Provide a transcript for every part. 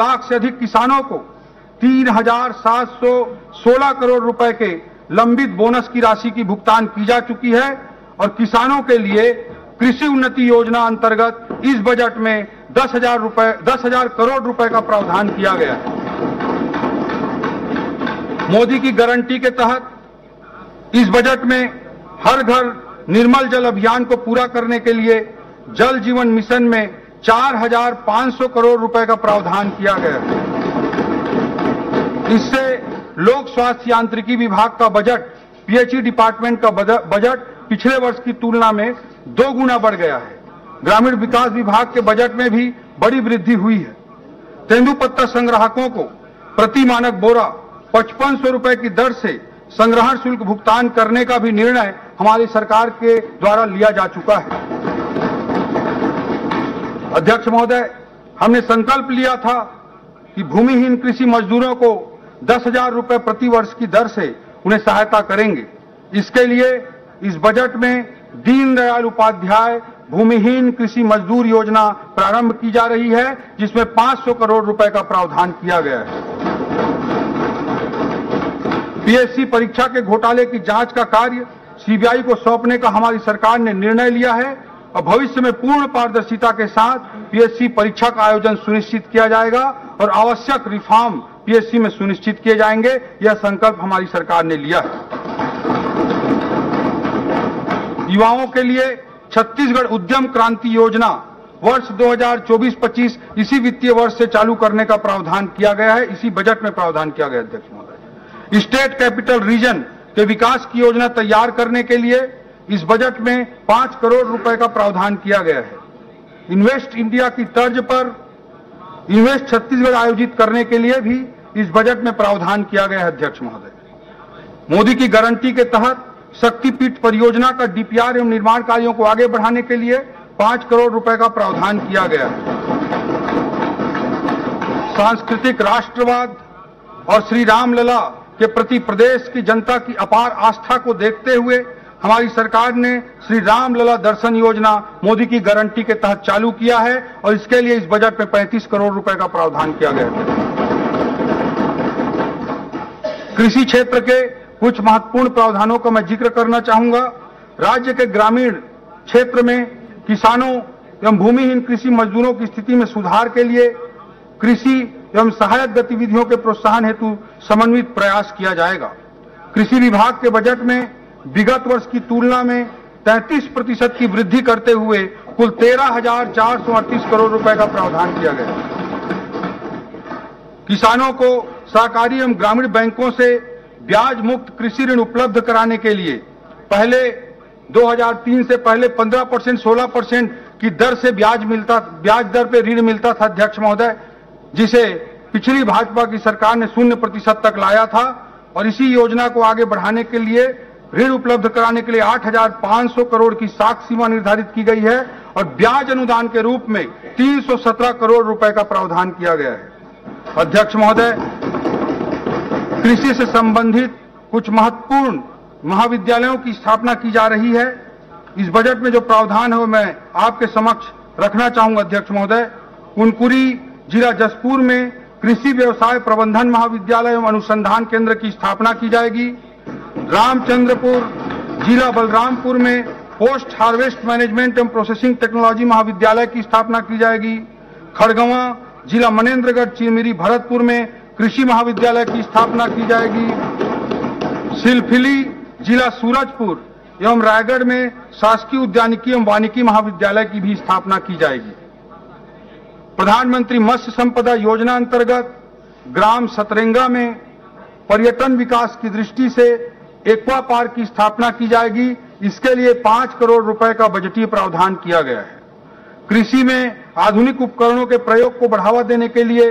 लाख से अधिक किसानों को तीन हज़ार सात सौ सोलह करोड़ रुपए के लंबित बोनस की राशि की भुगतान की जा चुकी है और किसानों के लिए कृषि उन्नति योजना अंतर्गत इस बजट में दस हज़ार रुपए, दस हज़ार करोड़ रुपए का प्रावधान किया गया है। मोदी की गारंटी के तहत इस बजट में हर घर निर्मल जल अभियान को पूरा करने के लिए जल जीवन मिशन में 4,500 करोड़ रुपए का प्रावधान किया गया। है इससे लोक स्वास्थ्य यांत्रिकी विभाग का बजट पीएचई डिपार्टमेंट का बजट पिछले वर्ष की तुलना में दो गुना बढ़ गया है। ग्रामीण विकास विभाग के बजट में भी बड़ी वृद्धि हुई है। तेंदुपत्ता संग्राहकों को प्रति मानक बोरा पचपन सौ रुपए की दर से संग्रहण शुल्क भुगतान करने का भी निर्णय हमारी सरकार के द्वारा लिया जा चुका है। अध्यक्ष महोदय, हमने संकल्प लिया था कि भूमिहीन कृषि मजदूरों को दस हज़ार रुपये प्रति वर्ष की दर से उन्हें सहायता करेंगे। इसके लिए इस बजट में दीनदयाल उपाध्याय भूमिहीन कृषि मजदूर योजना प्रारंभ की जा रही है, जिसमें 500 करोड़ रुपए का प्रावधान किया गया है। पीएससी परीक्षा के घोटाले की जाँच का कार्य सीबीआई को सौंपने का हमारी सरकार ने निर्णय लिया है। और भविष्य में पूर्ण पारदर्शिता के साथ पीएससी परीक्षा का आयोजन सुनिश्चित किया जाएगा और आवश्यक रिफॉर्म पीएससी में सुनिश्चित किए जाएँगे। यह संकल्प हमारी सरकार ने लिया। है युवाओं के लिए छत्तीसगढ़ उद्यम क्रांति योजना वर्ष 2024-25 इसी वित्तीय वर्ष से चालू करने का प्रावधान किया गया है। इसी बजट में प्रावधान किया गया अध्यक्ष महोदय। स्टेट कैपिटल रीजन के विकास की योजना तैयार करने के लिए इस बजट में पाँच करोड़ रुपए का प्रावधान किया गया है। इन्वेस्ट इंडिया की तर्ज पर, इन्वेस्ट छत्तीसगढ़ आयोजित करने के लिए भी इस बजट में प्रावधान किया गया है, अध्यक्ष महोदय। मोदी की गारंटी के तहत शक्तिपीठ परियोजना का डीपीआर एवं निर्माण कार्यों को आगे बढ़ाने के लिए पाँच करोड़ रुपए का प्रावधान किया गया है। सांस्कृतिक राष्ट्रवाद और श्री रामलला के प्रति प्रदेश की जनता की अपार आस्था को देखते हुए हमारी सरकार ने श्री रामलला दर्शन योजना मोदी की गारंटी के तहत चालू किया है और इसके लिए इस बजट में 35 करोड़ रुपए का प्रावधान किया गया है। कृषि क्षेत्र के कुछ महत्वपूर्ण प्रावधानों का मैं ज़िक्र करना चाहूँगा। राज्य के ग्रामीण क्षेत्र में किसानों एवं भूमिहीन कृषि मजदूरों की स्थिति में सुधार के लिए कृषि एवं सहायक गतिविधियों के प्रोत्साहन हेतु समन्वित प्रयास किया जाएगा। कृषि विभाग के बजट में विगत वर्ष की तुलना में 33 प्रतिशत की वृद्धि करते हुए कुल तेरह हज़ार चार सौ अड़तीस करोड़ रुपए का प्रावधान किया गया। किसानों को सहकारी एवं ग्रामीण बैंकों से ब्याज मुक्त कृषि ऋण उपलब्ध कराने के लिए पहले 2003 से पहले 15 परसेंट, सोलह परसेंट की दर से ब्याज मिलता, ब्याज दर पर ऋण मिलता था अध्यक्ष महोदय, जिसे पिछली भाजपा की सरकार ने शून्य प्रतिशत तक लाया था और इसी योजना को आगे बढ़ाने के लिए ऋण उपलब्ध कराने के लिए 8,500 करोड़ की साख सीमा निर्धारित की गई है और ब्याज अनुदान के रूप में 317 करोड़ रुपए का प्रावधान किया गया है। अध्यक्ष महोदय कृषि से संबंधित कुछ महत्वपूर्ण महाविद्यालयों की स्थापना की जा रही है। इस बजट में जो प्रावधान है वो मैं आपके समक्ष रखना चाहूँगा अध्यक्ष महोदय। कुनकुरी जिला जसपुर में कृषि व्यवसाय प्रबंधन महाविद्यालय एवं अनुसंधान केंद्र की स्थापना की जाएगी। रामचंद्रपुर, जिला बलरामपुर में पोस्ट हार्वेस्ट मैनेजमेंट एवं प्रोसेसिंग टेक्नोलॉजी महाविद्यालय की स्थापना की जाएगी। खड़गवा, जिला मनेन्द्रगढ़ चिरमिरी, भरतपुर में कृषि महाविद्यालय की स्थापना की जाएगी। सिलफिली, जिला सूरजपुर एवं रायगढ़ में शासकीय उद्यानिकी एवं वानिकी महाविद्यालय की भी स्थापना की जाएगी। प्रधानमंत्री मत्स्य संपदा योजना अंतर्गत ग्राम सतरेंगा में पर्यटन विकास की दृष्टि से एक्वा पार्क की स्थापना की जाएगी। इसके लिए पाँच करोड़ रुपए का बजटीय प्रावधान किया गया है। कृषि में आधुनिक उपकरणों के प्रयोग को बढ़ावा देने के लिए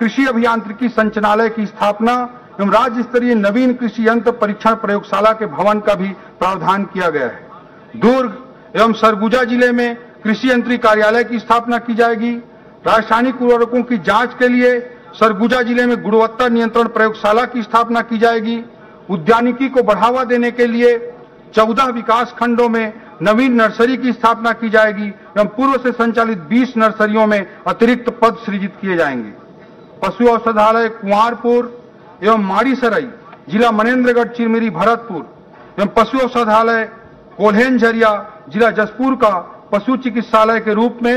कृषि अभियांत्रिकी संचालय की स्थापना एवं राज्य स्तरीय नवीन कृषि यंत्र परीक्षण प्रयोगशाला के भवन का भी प्रावधान किया गया है। दुर्ग एवं सरगुजा ज़िले में कृषि यंत्री कार्यालय की स्थापना की जाएगी। रासायनिक उर्वरकों की जाँच के लिए सरगुजा ज़िले में गुणवत्ता नियंत्रण प्रयोगशाला की स्थापना की जाएगी। उद्यानिकी को बढ़ावा देने के लिए चौदह विकास खंडों में नवीन नर्सरी की स्थापना की जाएगी एवं पूर्व से संचालित 20 नर्सरियों में अतिरिक्त पद सृजित किए जाएँगे। पशु औषधालय कुंवरपुर एवं माड़ीसराई, जिला मनेन्द्रगढ़ चिरमिरी, भरतपुर एवं पशु औषधालय कोल्हेन झरिया जिला जसपुर का पशु चिकित्सालय के रूप में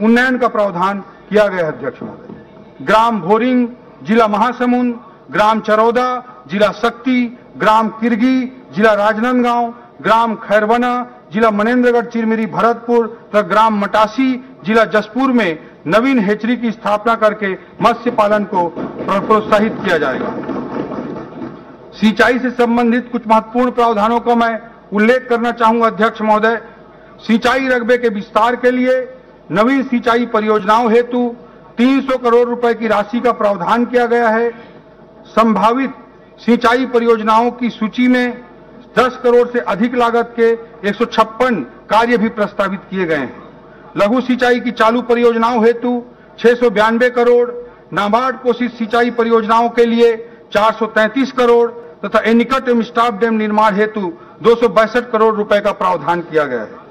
उन्नयन का प्रावधान किया गया अध्यक्ष महोदय। ग्राम भोरिंग, जिला महासमुंद ग्राम चरौदा, जिला शक्ति, ग्राम किरगी, जिला राजनांदगांव, ग्राम खैरवना, जिला मनेन्द्रगढ़ चिरमिरी, भरतपुर, तथा ग्राम मटासी, जिला जसपुर में नवीन हेचरी की स्थापना करके मत्स्य पालन को प्रोत्साहित किया जाएगा। सिंचाई से संबंधित कुछ महत्वपूर्ण प्रावधानों का मैं उल्लेख करना चाहूँगा, अध्यक्ष महोदय। सिंचाई रकबे के विस्तार के लिए नवीन सिंचाई परियोजनाओं हेतु 300 करोड़ रुपए की राशि का प्रावधान किया गया है। संभावित सिंचाई परियोजनाओं की सूची में 10 करोड़ से अधिक लागत के 156 कार्य भी प्रस्तावित किए गए हैं। लघु सिंचाई की चालू परियोजनाओं हेतु छह करोड़, नाबार्ड पोषित सिंचाई परियोजनाओं के लिए 433 करोड़ तथा एनिकट एवं स्टाफ डैम निर्माण हेतु दो करोड़ रुपए का प्रावधान किया गया है।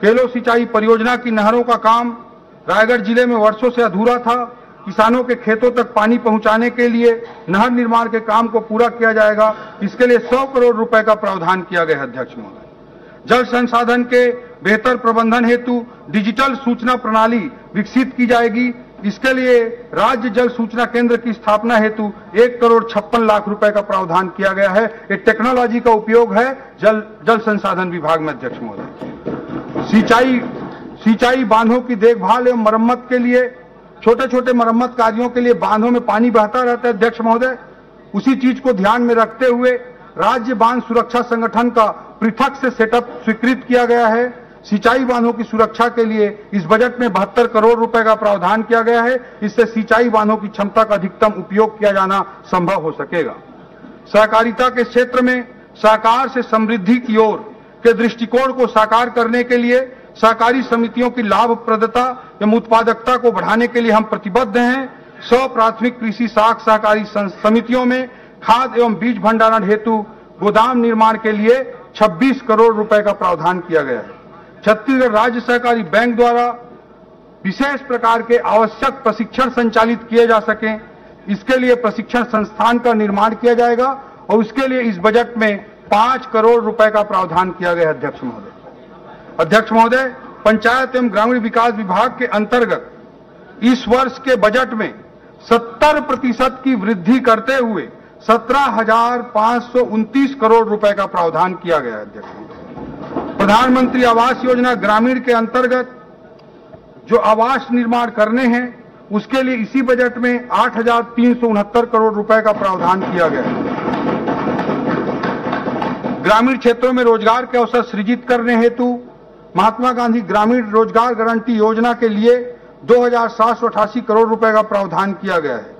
केलो सिंचाई परियोजना की नहरों का काम रायगढ़ ज़िले में वर्षों से अधूरा था। किसानों के खेतों तक पानी पहुँचाने के लिए नहर निर्माण के काम को पूरा किया जाएगा। इसके लिए 100 करोड़ रुपए का प्रावधान किया गया है अध्यक्ष महोदय। जल संसाधन के बेहतर प्रबंधन हेतु डिजिटल सूचना प्रणाली विकसित की जाएगी। इसके लिए राज्य जल सूचना केंद्र की स्थापना हेतु एक करोड़ छप्पन लाख रुपए का प्रावधान किया गया है। ये टेक्नोलॉजी का उपयोग है जल जल संसाधन विभाग में अध्यक्ष महोदय। सिंचाई सिंचाई बांधों की देखभाल एवं मरम्मत के लिए छोटे छोटे मरम्मत कार्यों के लिए बांधों में पानी बहता रहता है, अध्यक्ष महोदय। उसी चीज़ को ध्यान में रखते हुए राज्य बाँध सुरक्षा संगठन का पृथक से सेटअप स्वीकृत किया गया है। सिंचाई बांधों की सुरक्षा के लिए इस बजट में बहत्तर करोड़ रुपए का प्रावधान किया गया है। इससे सिंचाई बांधों की क्षमता का अधिकतम उपयोग किया जाना संभव हो सकेगा। सहकारिता के क्षेत्र में सहकार से समृद्धि की ओर के दृष्टिकोण को साकार करने के लिए सहकारी समितियों की लाभप्रदता एवं उत्पादकता को बढ़ाने के लिए हम प्रतिबद्ध हैं सौ प्राथमिक कृषि साख सहकारी समितियों में खाद एवं बीज भंडारण हेतु गोदाम निर्माण के लिए 26 करोड़ रुपए का प्रावधान किया गया है। छत्तीसगढ़ राज्य सहकारी बैंक द्वारा विशेष प्रकार के आवश्यक प्रशिक्षण संचालित किए जा सके। इसके लिए प्रशिक्षण संस्थान का निर्माण किया जाएगा और उसके लिए इस बजट में पाँच करोड़ रुपए का प्रावधान किया गया अध्यक्ष महोदय। अध्यक्ष महोदय पंचायत एवं ग्रामीण विकास विभाग के अंतर्गत इस वर्ष के बजट में 70 प्रतिशत की वृद्धि करते हुए सत्रह करोड़ रुपए का प्रावधान किया गया है, अध्यक्ष प्रधानमंत्री आवास योजना ग्रामीण के अंतर्गत जो आवास निर्माण करने हैं, उसके लिए इसी बजट में आठ हज़ार तीन सौ उनहत्तर करोड़ रुपए का प्रावधान किया गया है। ग्रामीण क्षेत्रों में रोज़गार के अवसर सृजित करने हेतु महात्मा गांधी ग्रामीण रोज़गार गारंटी योजना के लिए दो हज़ार सात सौ अठासी करोड़ रुपए का प्रावधान किया गया है।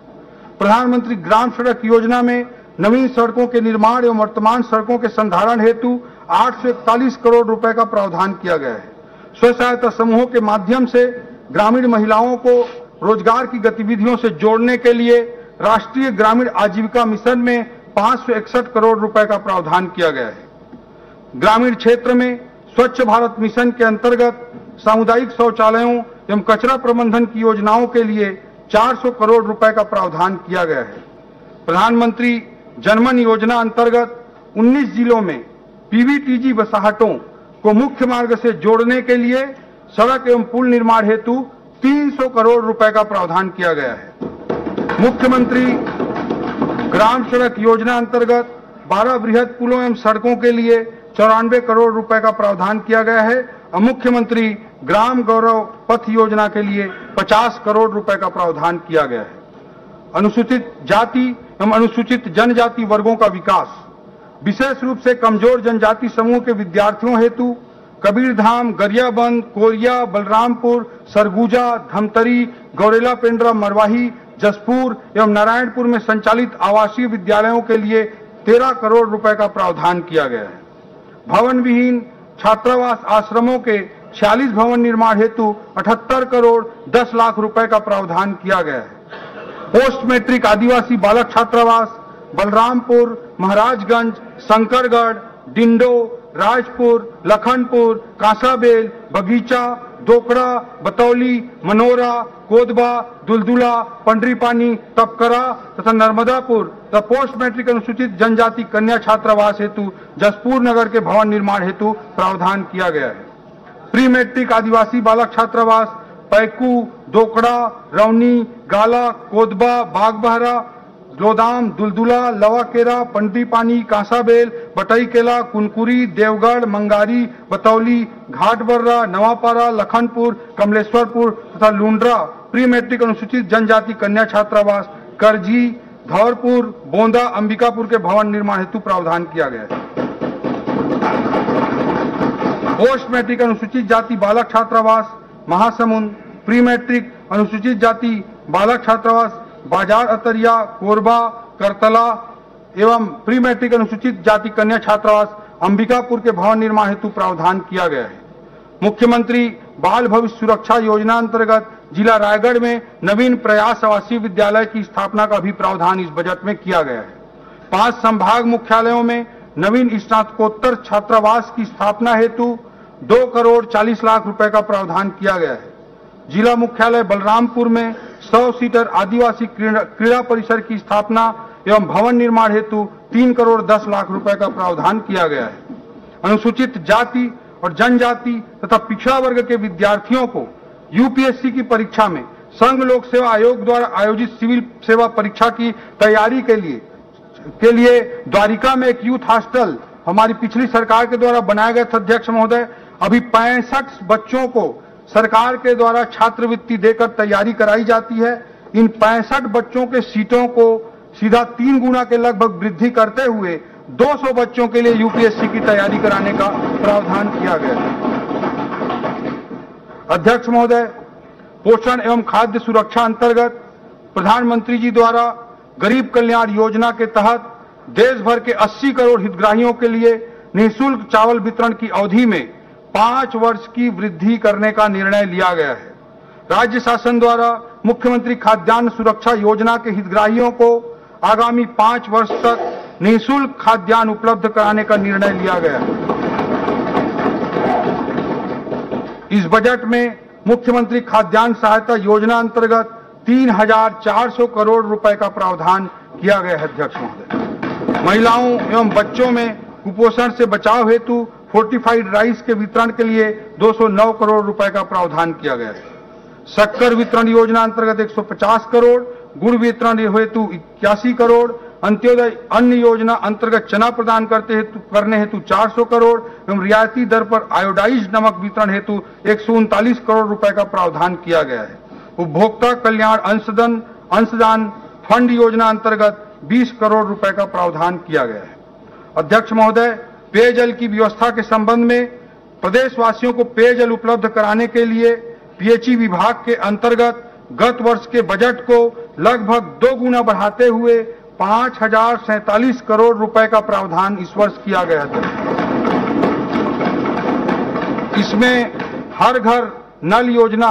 प्रधानमंत्री ग्राम सड़क योजना में नवीन सड़कों के निर्माण एवं वर्तमान सड़कों के संधारण हेतु आठ सौ इकतालीस करोड़ रुपए का प्रावधान किया गया है। स्व सहायता समूहों के माध्यम से ग्रामीण महिलाओं को रोज़गार की गतिविधियों से जोड़ने के लिए राष्ट्रीय ग्रामीण आजीविका मिशन में पाँच करोड़ रुपए का प्रावधान किया गया है। ग्रामीण क्षेत्र में स्वच्छ भारत मिशन के अंतर्गत सामुदायिक शौचालयों एवं कचरा प्रबंधन की योजनाओं के लिए 400 करोड़ रुपए का प्रावधान किया गया है। प्रधानमंत्री जनमन योजना अंतर्गत 19 जिलों में पीवीटीजी बसाहटों को मुख्य मार्ग से जोड़ने के लिए सड़क एवं पुल निर्माण हेतु 300 करोड़ रुपए का प्रावधान किया गया है। मुख्यमंत्री ग्राम सड़क योजना अंतर्गत 12 बृहद पुलों एवं सड़कों के लिए चौरानवे करोड़ रुपए का प्रावधान किया गया है और मुख्यमंत्री ग्राम गौरव पथ योजना के लिए 50 करोड़ रुपए का प्रावधान किया गया है। अनुसूचित जाति एवं अनुसूचित जनजाति वर्गों का विकास, विशेष रूप से कमज़ोर जनजाति समूह के विद्यार्थियों हेतु कबीरधाम, गरियाबंद, कोरिया, बलरामपुर, सरगुजा, धमतरी, गौरेला पेंड्रा, मरवाही, जसपुर एवं नारायणपुर में संचालित आवासीय विद्यालयों के लिए तेरह करोड़ रुपए का प्रावधान किया गया है। भवन विहीन छात्रावास आश्रमों के 46 भवन निर्माण हेतु 78 करोड़ 10 लाख रुपए का प्रावधान किया गया है। पोस्ट मैट्रिक आदिवासी बालक छात्रावास, बलरामपुर, महाराजगंज, शंकरगढ़, डिंडो, राजपुर, लखनपुर, कांसाबेल बगीचा दोकड़ा बतौली, मनोरा, कोदबा, दुलदुला, पंडरीपानी, तपकरा तथा नर्मदापुर तथा पोस्ट मैट्रिक अनुसूचित जनजाति कन्या छात्रावास हेतु जसपुर नगर के भवन निर्माण हेतु प्रावधान किया गया है। प्री मैट्रिक आदिवासी बालक छात्रावास, पैकू दोकड़ा रौनी, गाला, कोदबा, बागबहरा लोदाम दुलदुला, लवाकेरा पंडीपानी कांसाबेल, बटईकेला, कुनकुरी, देवगढ़, मंगारी, बतौली, घाटबर्रा, नवापारा, लखनपुर, कमलेश्वरपुर तथा लुंड्रा प्री मैट्रिक अनुसूचित जनजाति कन्या छात्रावास, करजी, धौरपुर, बोंदा, अंबिकापुर के भवन निर्माण हेतु प्रावधान किया गया पोस्ट मैट्रिक अनुसूचित जाति बालक छात्रावास, महासमुंद प्री मैट्रिक अनुसूचित जाति बालक छात्रावास बाज़ार अतरिया, कोरबा, करतला एवं प्री मैट्रिक अनुसूचित जाति कन्या छात्रावास अंबिकापुर के भवन निर्माण हेतु प्रावधान किया गया है। मुख्यमंत्री बाल भविष्य सुरक्षा योजना अंतर्गत जिला रायगढ़ में नवीन प्रयास आवासीय विद्यालय की स्थापना का भी प्रावधान इस बजट में किया गया है। पाँच संभाग मुख्यालयों में नवीन स्नातकोत्तर छात्रावास की स्थापना हेतु दो करोड़ चालीस लाख रुपए का प्रावधान किया गया है। जिला मुख्यालय बलरामपुर में सौ सीटर आदिवासी क्रीड़ा परिसर की स्थापना एवं भवन निर्माण हेतु तीन करोड़ दस लाख रुपए का प्रावधान किया गया है। अनुसूचित जाति और जनजाति तथा पिछड़ा वर्ग के विद्यार्थियों को यूपीएससी की परीक्षा में संघ लोक सेवा आयोग द्वारा आयोजित सिविल सेवा परीक्षा की तैयारी के लिए के लिए द्वारिका में एक यूथ हॉस्टल हमारी पिछली सरकार के द्वारा बनाया गया था, अध्यक्ष महोदय। अभी पैंसठ बच्चों को सरकार के द्वारा छात्रवृत्ति देकर तैयारी कराई जाती है। इन पैंसठ बच्चों के सीटों को सीधा तीन गुना के लगभग वृद्धि करते हुए 200 बच्चों के लिए यूपीएससी की तैयारी कराने का प्रावधान किया गया है। अध्यक्ष महोदय, पोषण एवं खाद्य सुरक्षा अंतर्गत प्रधानमंत्री जी द्वारा गरीब कल्याण योजना के तहत देश भर के 80 करोड़ हितग्राहियों के लिए निःशुल्क चावल वितरण की अवधि में पाँच वर्ष की वृद्धि करने का निर्णय लिया गया है। राज्य शासन द्वारा मुख्यमंत्री खाद्यान्न सुरक्षा योजना के हितग्राहियों को आगामी पाँच वर्ष तक निःशुल्क खाद्यान्न उपलब्ध कराने का निर्णय लिया गया है। इस बजट में मुख्यमंत्री खाद्यान्न सहायता योजना अंतर्गत तीन हज़ार चार सौ करोड़ रुपए का प्रावधान किया गया है, अध्यक्ष महोदय। महिलाओं एवं बच्चों में कुपोषण से बचाव हेतु फोर्टिफाइड राइस के वितरण के लिए 209 करोड़ रुपए का प्रावधान किया गया है। शक्कर वितरण योजना अंतर्गत 150 करोड़, गुड़ वितरण हेतु इक्यासी करोड़, अंत्योदय अन्य योजना अंतर्गत चना प्रदान करते हेतु, करने हेतु 400 करोड़ एवं रियायती दर पर आयोडाइज नमक वितरण हेतु एक सौ उनतालीस करोड़ रुपए का प्रावधान किया गया है। उपभोक्ता कल्याण अंशदान अंशदान फंड योजना अंतर्गत 20 करोड़ रुपए का प्रावधान किया गया है। अध्यक्ष महोदय पेयजल की व्यवस्था के संबंध में प्रदेशवासियों को पेयजल उपलब्ध कराने के लिए पीएचई विभाग के अंतर्गत गत वर्ष के बजट को लगभग दो गुना बढ़ाते हुए पाँच हज़ार सैतालीस करोड़ रुपए का प्रावधान इस वर्ष किया गया था। इसमें हर घर नल योजना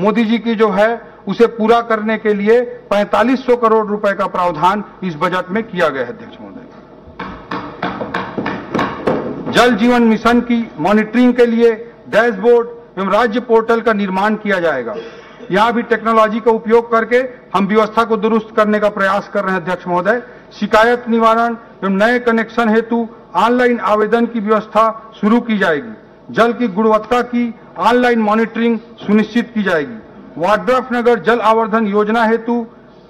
मोदी जी की जो है, उसे पूरा करने के लिए 4500 करोड़ रुपए का प्रावधान इस बजट में किया गया है, अध्यक्ष महोदय। जल जीवन मिशन की मॉनिटरिंग के लिए डैशबोर्ड एवं राज्य पोर्टल का निर्माण किया जाएगा। यहाँ भी टेक्नोलॉजी का उपयोग करके हम व्यवस्था को दुरुस्त करने का प्रयास कर रहे हैं, अध्यक्ष महोदय। शिकायत निवारण एवं नए कनेक्शन हेतु ऑनलाइन आवेदन की व्यवस्था शुरू की जाएगी। जल की गुणवत्ता की ऑनलाइन मॉनिटरिंग सुनिश्चित की जाएगी। वाड्रफ नगर जल आवर्धन योजना हेतु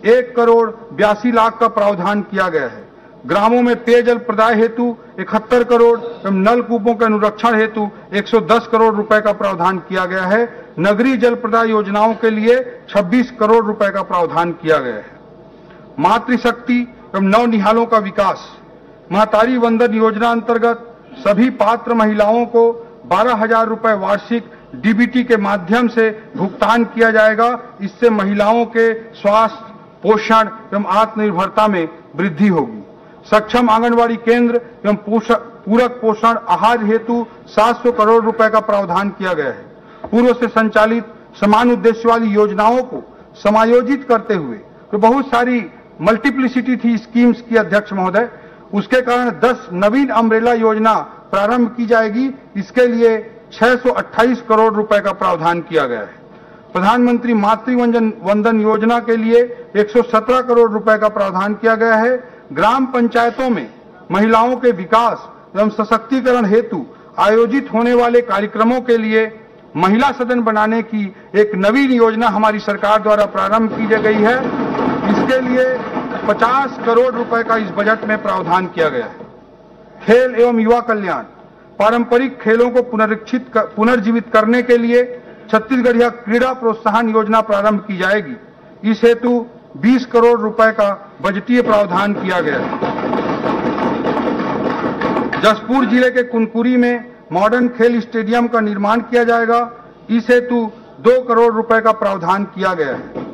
एक करोड़ बयासी लाख का प्रावधान किया गया है। ग्रामों में पेयजल प्रदाय हेतु इकहत्तर करोड़ एवं नलकूपों के अनुरक्षण हेतु 110 करोड़ रुपए का प्रावधान किया गया है। नगरीय जल प्रदाय योजनाओं के लिए 26 करोड़ रुपए का प्रावधान किया गया है। मातृशक्ति एवं नव निहालों का विकास। महतारी वंदन योजना अंतर्गत सभी पात्र महिलाओं को बारह हज़ार रुपए वार्षिक डीबीटी के माध्यम से भुगतान किया जाएगा। इससे महिलाओं के स्वास्थ्य, पोषण एवं आत्मनिर्भरता में वृद्धि होगी। सक्षम आंगनवाड़ी केंद्र एवं पूरक पोषण आहार हेतु 700 करोड़ रुपए का प्रावधान किया गया है। पूर्व से संचालित समान उद्देश्य वाली योजनाओं को समायोजित करते हुए तो बहुत सारी मल्टीप्लिसिटी थी स्कीम्स की अध्यक्ष महोदय। उसके कारण 10 नवीन अम्ब्रेला योजना प्रारंभ की जाएगी। इसके लिए 628 करोड़ रुपए का प्रावधान किया गया है। प्रधानमंत्री मातृवंदन वंदन योजना के लिए 117 करोड़ रुपए का प्रावधान किया गया है। ग्राम पंचायतों में महिलाओं के विकास एवं सशक्तिकरण हेतु आयोजित होने वाले कार्यक्रमों के लिए महिला सदन बनाने की एक नवीन योजना हमारी सरकार द्वारा प्रारंभ की गई है। इसके लिए 50 करोड़ रुपए का इस बजट में प्रावधान किया गया है। खेल एवं युवा कल्याण पारंपरिक खेलों को पुनरीक्षित कर, पुनर्जीवित करने के लिए छत्तीसगढ़ क्रीड़ा प्रोत्साहन योजना प्रारंभ की जाएगी। इस हेतु 20 करोड़ रुपए का बजटीय प्रावधान किया गया। है जसपुर ज़िले के कुनकुरी में मॉडर्न खेल स्टेडियम का निर्माण किया जाएगा। इस हेतु दो करोड़ रुपए का प्रावधान किया गया है।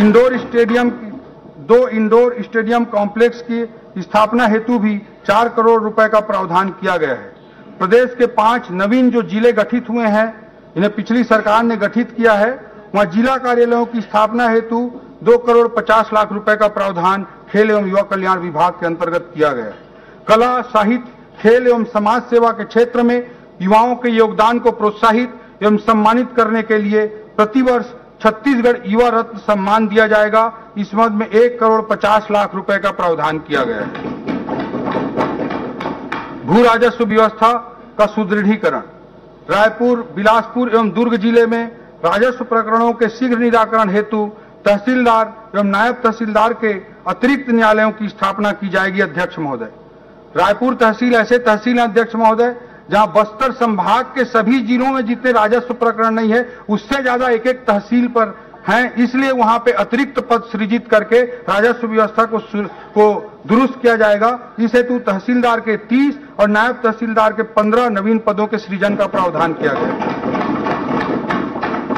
इंडोर स्टेडियम दो इंडोर स्टेडियम कॉम्प्लेक्स की स्थापना हेतु भी चार करोड़ रुपए का प्रावधान किया गया है। प्रदेश के पाँच नवीन जो ज़िले गठित हुए हैं, इन्हें पिछली सरकार ने गठित किया है, वहाँ जिला कार्यालयों की स्थापना हेतु दो करोड़ पचास लाख रुपए का प्रावधान खेल एवं युवा कल्याण विभाग के अंतर्गत किया गया है। कला, साहित्य, खेल एवं समाज सेवा के क्षेत्र में युवाओं के योगदान को प्रोत्साहित एवं सम्मानित करने के लिए प्रतिवर्ष छत्तीसगढ़ युवा रत्न सम्मान दिया जाएगा। इस मद में एक करोड़ पचास लाख रुपए का प्रावधान किया गया है। भू राजस्व व्यवस्था का सुदृढ़ीकरण। रायपुर, बिलासपुर एवं दुर्ग ज़िले में राजस्व प्रकरणों के शीघ्र निराकरण हेतु तहसीलदार एवं नायब तहसीलदार के अतिरिक्त न्यायालयों की स्थापना की जाएगी, अध्यक्ष महोदय। रायपुर तहसील ऐसे तहसील अध्यक्ष महोदय, जहाँ बस्तर संभाग के सभी जिलों में जितने राजस्व प्रकरण नहीं है, उससे ज़्यादा एक एक तहसील पर हैं, इसलिए वहाँ पे अतिरिक्त पद सृजित करके राजस्व व्यवस्था को को दुरुस्त किया जाएगा। इस हेतु तहसीलदार के 30 और नायब तहसीलदार के 15 नवीन पदों के सृजन का प्रावधान किया गया।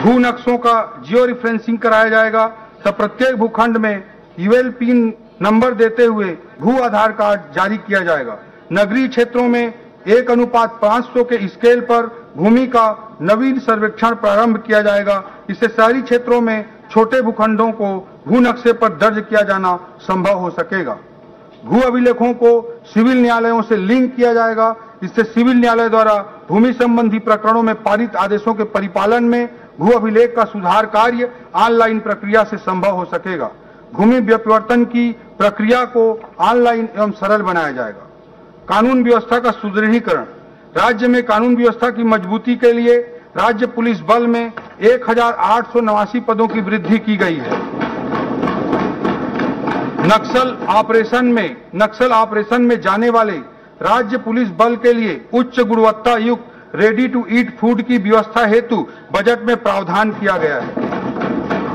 भू नक्शों का जियो रिफ्रेंसिंग कराया जाएगा। तब प्रत्येक भूखंड में यूएल पिन नंबर देते हुए भू आधार कार्ड जारी किया जाएगा। नगरीय क्षेत्रों में एक अनुपात 500 के स्केल पर भूमि का नवीन सर्वेक्षण प्रारंभ किया जाएगा। इससे शहरी क्षेत्रों में छोटे भूखंडों को भू नक्शे पर दर्ज किया जाना संभव हो सकेगा। भू अभिलेखों को सिविल न्यायालयों से लिंक किया जाएगा। इससे सिविल न्यायालय द्वारा भूमि संबंधी प्रकरणों में पारित आदेशों के परिपालन में भू अभिलेख का सुधार कार्य ऑनलाइन प्रक्रिया से संभव हो सकेगा। भूमि व्यपवर्तन की प्रक्रिया को ऑनलाइन एवं सरल बनाया जाएगा। कानून व्यवस्था का सुदृढ़ीकरण। राज्य में कानून व्यवस्था की मजबूती के लिए राज्य पुलिस बल में एक हज़ार आठ सौ नवासी पदों की वृद्धि की गई है। नक्सल ऑपरेशन में, नक्सल ऑपरेशन में जाने वाले राज्य पुलिस बल के लिए उच्च गुणवत्ता युक्त रेडी टू ईट फ़ूड की व्यवस्था हेतु बजट में प्रावधान किया गया है।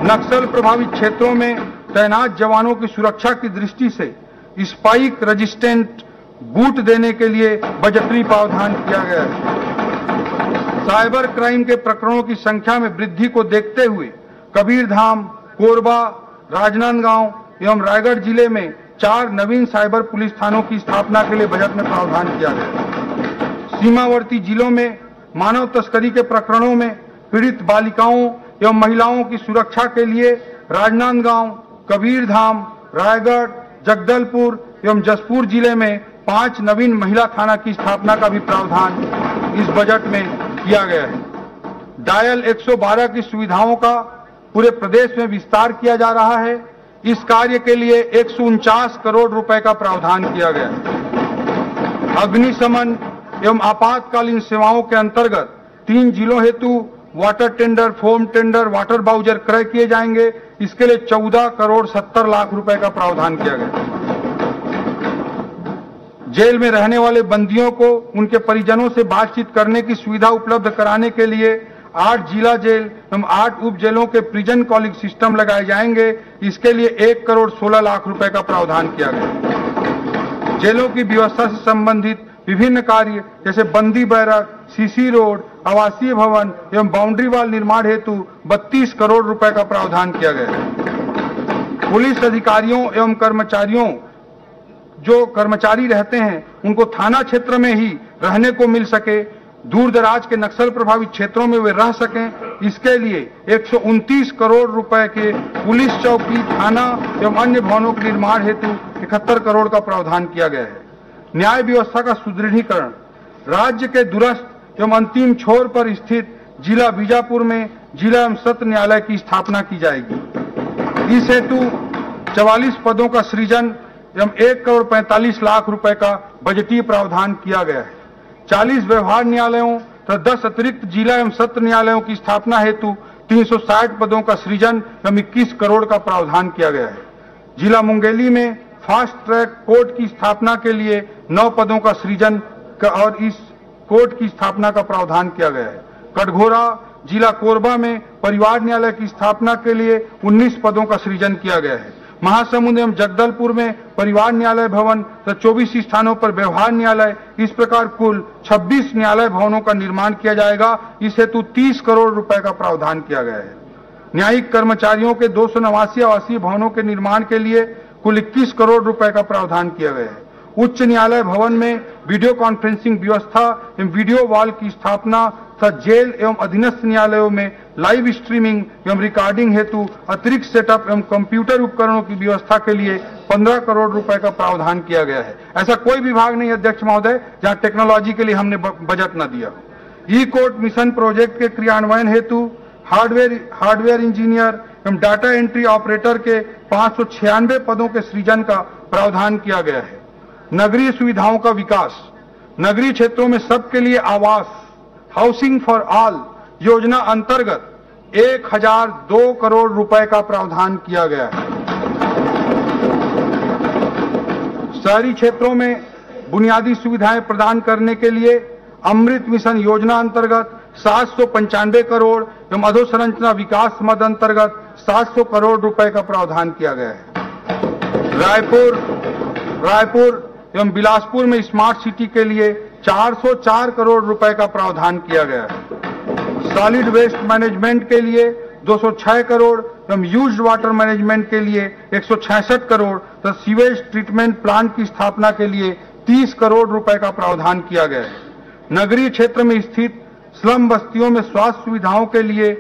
नक्सल प्रभावित क्षेत्रों में तैनात जवानों की सुरक्षा की दृष्टि से स्पाइक रजिस्टेंट बूट देने के लिए बजटरी प्रावधान किया गया है। साइबर क्राइम के प्रकरणों की संख्या में वृद्धि को देखते हुए कबीरधाम, कोरबा, राजनांदगांव एवं रायगढ़ ज़िले में चार नवीन साइबर पुलिस थानों की स्थापना के लिए बजट में प्रावधान किया गया सीमावर्ती जिलों में, मानव तस्करी के प्रकरणों में, पीड़ित बालिकाओं एवं महिलाओं की सुरक्षा के लिए राजनांदगांव, कबीरधाम, रायगढ़, जगदलपुर एवं जसपुर ज़िले में पाँच नवीन महिला थाना की स्थापना का भी प्रावधान इस बजट में किया गया है। डायल 112 की सुविधाओं का पूरे प्रदेश में विस्तार किया जा रहा है। इस कार्य के लिए एक सौ उनचास करोड़ रुपए का प्रावधान किया गया है। अग्निशमन एवं आपातकालीन सेवाओं के अंतर्गत तीन जिलों हेतु water tender foam tender water bowser क्रय किए जाएँगे। इसके लिए चौदह करोड़ सत्तर लाख रुपए का प्रावधान किया गया। जेल में रहने वाले बंदियों को, उनके परिजनों से बातचीत करने की सुविधा उपलब्ध कराने के लिए आठ जिला जेल एवं आठ उप जेलों के प्रिजन कॉलिंग सिस्टम लगाए जाएँगे। इसके लिए एक करोड़ सोलह लाख रुपए का प्रावधान किया गया। जेलों की व्यवस्था से संबंधित विभिन्न कार्य, जैसे बंदी बैरक सीसी रोड, आवासीय भवन एवं बाउंड्री वाल निर्माण हेतु 32 करोड़ रुपए का प्रावधान किया गया पुलिस अधिकारियों एवं कर्मचारियों, जो कर्मचारी रहते हैं, उनको थाना क्षेत्र में ही रहने को मिल सके, दूर दराज के नक्सल प्रभावित क्षेत्रों में वे रह सकें। इसके लिए एक सौ उनतीस करोड़ रुपए के पुलिस चौकी, थाना एवं अन्य भवनों के निर्माण हेतु इकहत्तर करोड़ का प्रावधान किया गया है। न्याय व्यवस्था का सुदृढ़ीकरण। राज्य के दूरस्थ एवं अंतिम छोर पर स्थित जिला बीजापुर में जिला एवं सत्र न्यायालय की स्थापना की जाएगी। इस हेतु 44 पदों का सृजन एवं एक करोड़ पैंतालीस लाख रुपए का बजटीय प्रावधान किया गया है। 40 व्यवहार न्यायालयों तथा 10 अतिरिक्त जिला एवं सत्र न्यायालयों की स्थापना हेतु 360 पदों का सृजन एवं 21 करोड़ का प्रावधान किया गया है। जिला मुंगेली में फास्ट ट्रैक कोर्ट की स्थापना के लिए 9 पदों का सृजन और इस कोर्ट की स्थापना का प्रावधान किया गया है। कटघोरा जिला कोरबा में परिवार न्यायालय की स्थापना के लिए 19 पदों का सृजन किया गया है। महासमुंद एवं जगदलपुर में परिवार न्यायालय भवन तथा चौबीस स्थानों पर व्यवहार न्यायालय, इस प्रकार कुल 26 न्यायालय भवनों का निर्माण किया जाएगा। इस हेतु 30 करोड़ रुपए का प्रावधान किया गया है। न्यायिक कर्मचारियों के दो सौ नवासी आवासीय भवनों के निर्माण के लिए कुल 21 करोड़ रुपए का प्रावधान किया गया है। उच्च न्यायालय भवन में वीडियो कॉन्फ्रेंसिंग व्यवस्था एवं वीडियो वॉल की स्थापना, तथा जेल एवं अधीनस्थ न्यायालयों में लाइव स्ट्रीमिंग एवं रिकॉर्डिंग हेतु अतिरिक्त सेटअप एवं कंप्यूटर उपकरणों की व्यवस्था के लिए 15 करोड़ रुपए का प्रावधान किया गया है। ऐसा कोई विभाग नहीं अध्यक्ष महोदय, जहाँ टेक्नोलॉजी के लिए हमने बजट न दिया ई कोर्ट मिशन प्रोजेक्ट के क्रियान्वयन हेतु हार्डवेयर हार्डवेयर इंजीनियर एवं डाटा एंट्री ऑपरेटर के पाँच पदों के सृजन का प्रावधान किया गया है। नगरीय सुविधाओं का विकास, नगरीय क्षेत्रों में सबके लिए आवास हाउसिंग फॉर ऑल योजना अंतर्गत एक हज़ार दो करोड़ रुपए का प्रावधान किया गया है। शहरी क्षेत्रों में बुनियादी सुविधाएँ प्रदान करने के लिए अमृत मिशन योजना अंतर्गत सात सौ पंचानवे करोड़ एवं अधोसंरचना विकास मद अंतर्गत सात सौ करोड़ रुपए का प्रावधान किया गया है। रायपुर रायपुर एवं बिलासपुर में स्मार्ट सिटी के लिए 404 करोड़ रुपए का प्रावधान किया गया है। सॉलिड वेस्ट मैनेजमेंट के लिए 206 करोड़ एवं यूज़ वाटर मैनेजमेंट के लिए 166 करोड़ तो सीवेज ट्रीटमेंट प्लांट की स्थापना के लिए 30 करोड़ रुपए का प्रावधान किया गया है। नगरीय क्षेत्र में स्थित स्लम बस्तियों में स्वास्थ्य सुविधाओं के लिए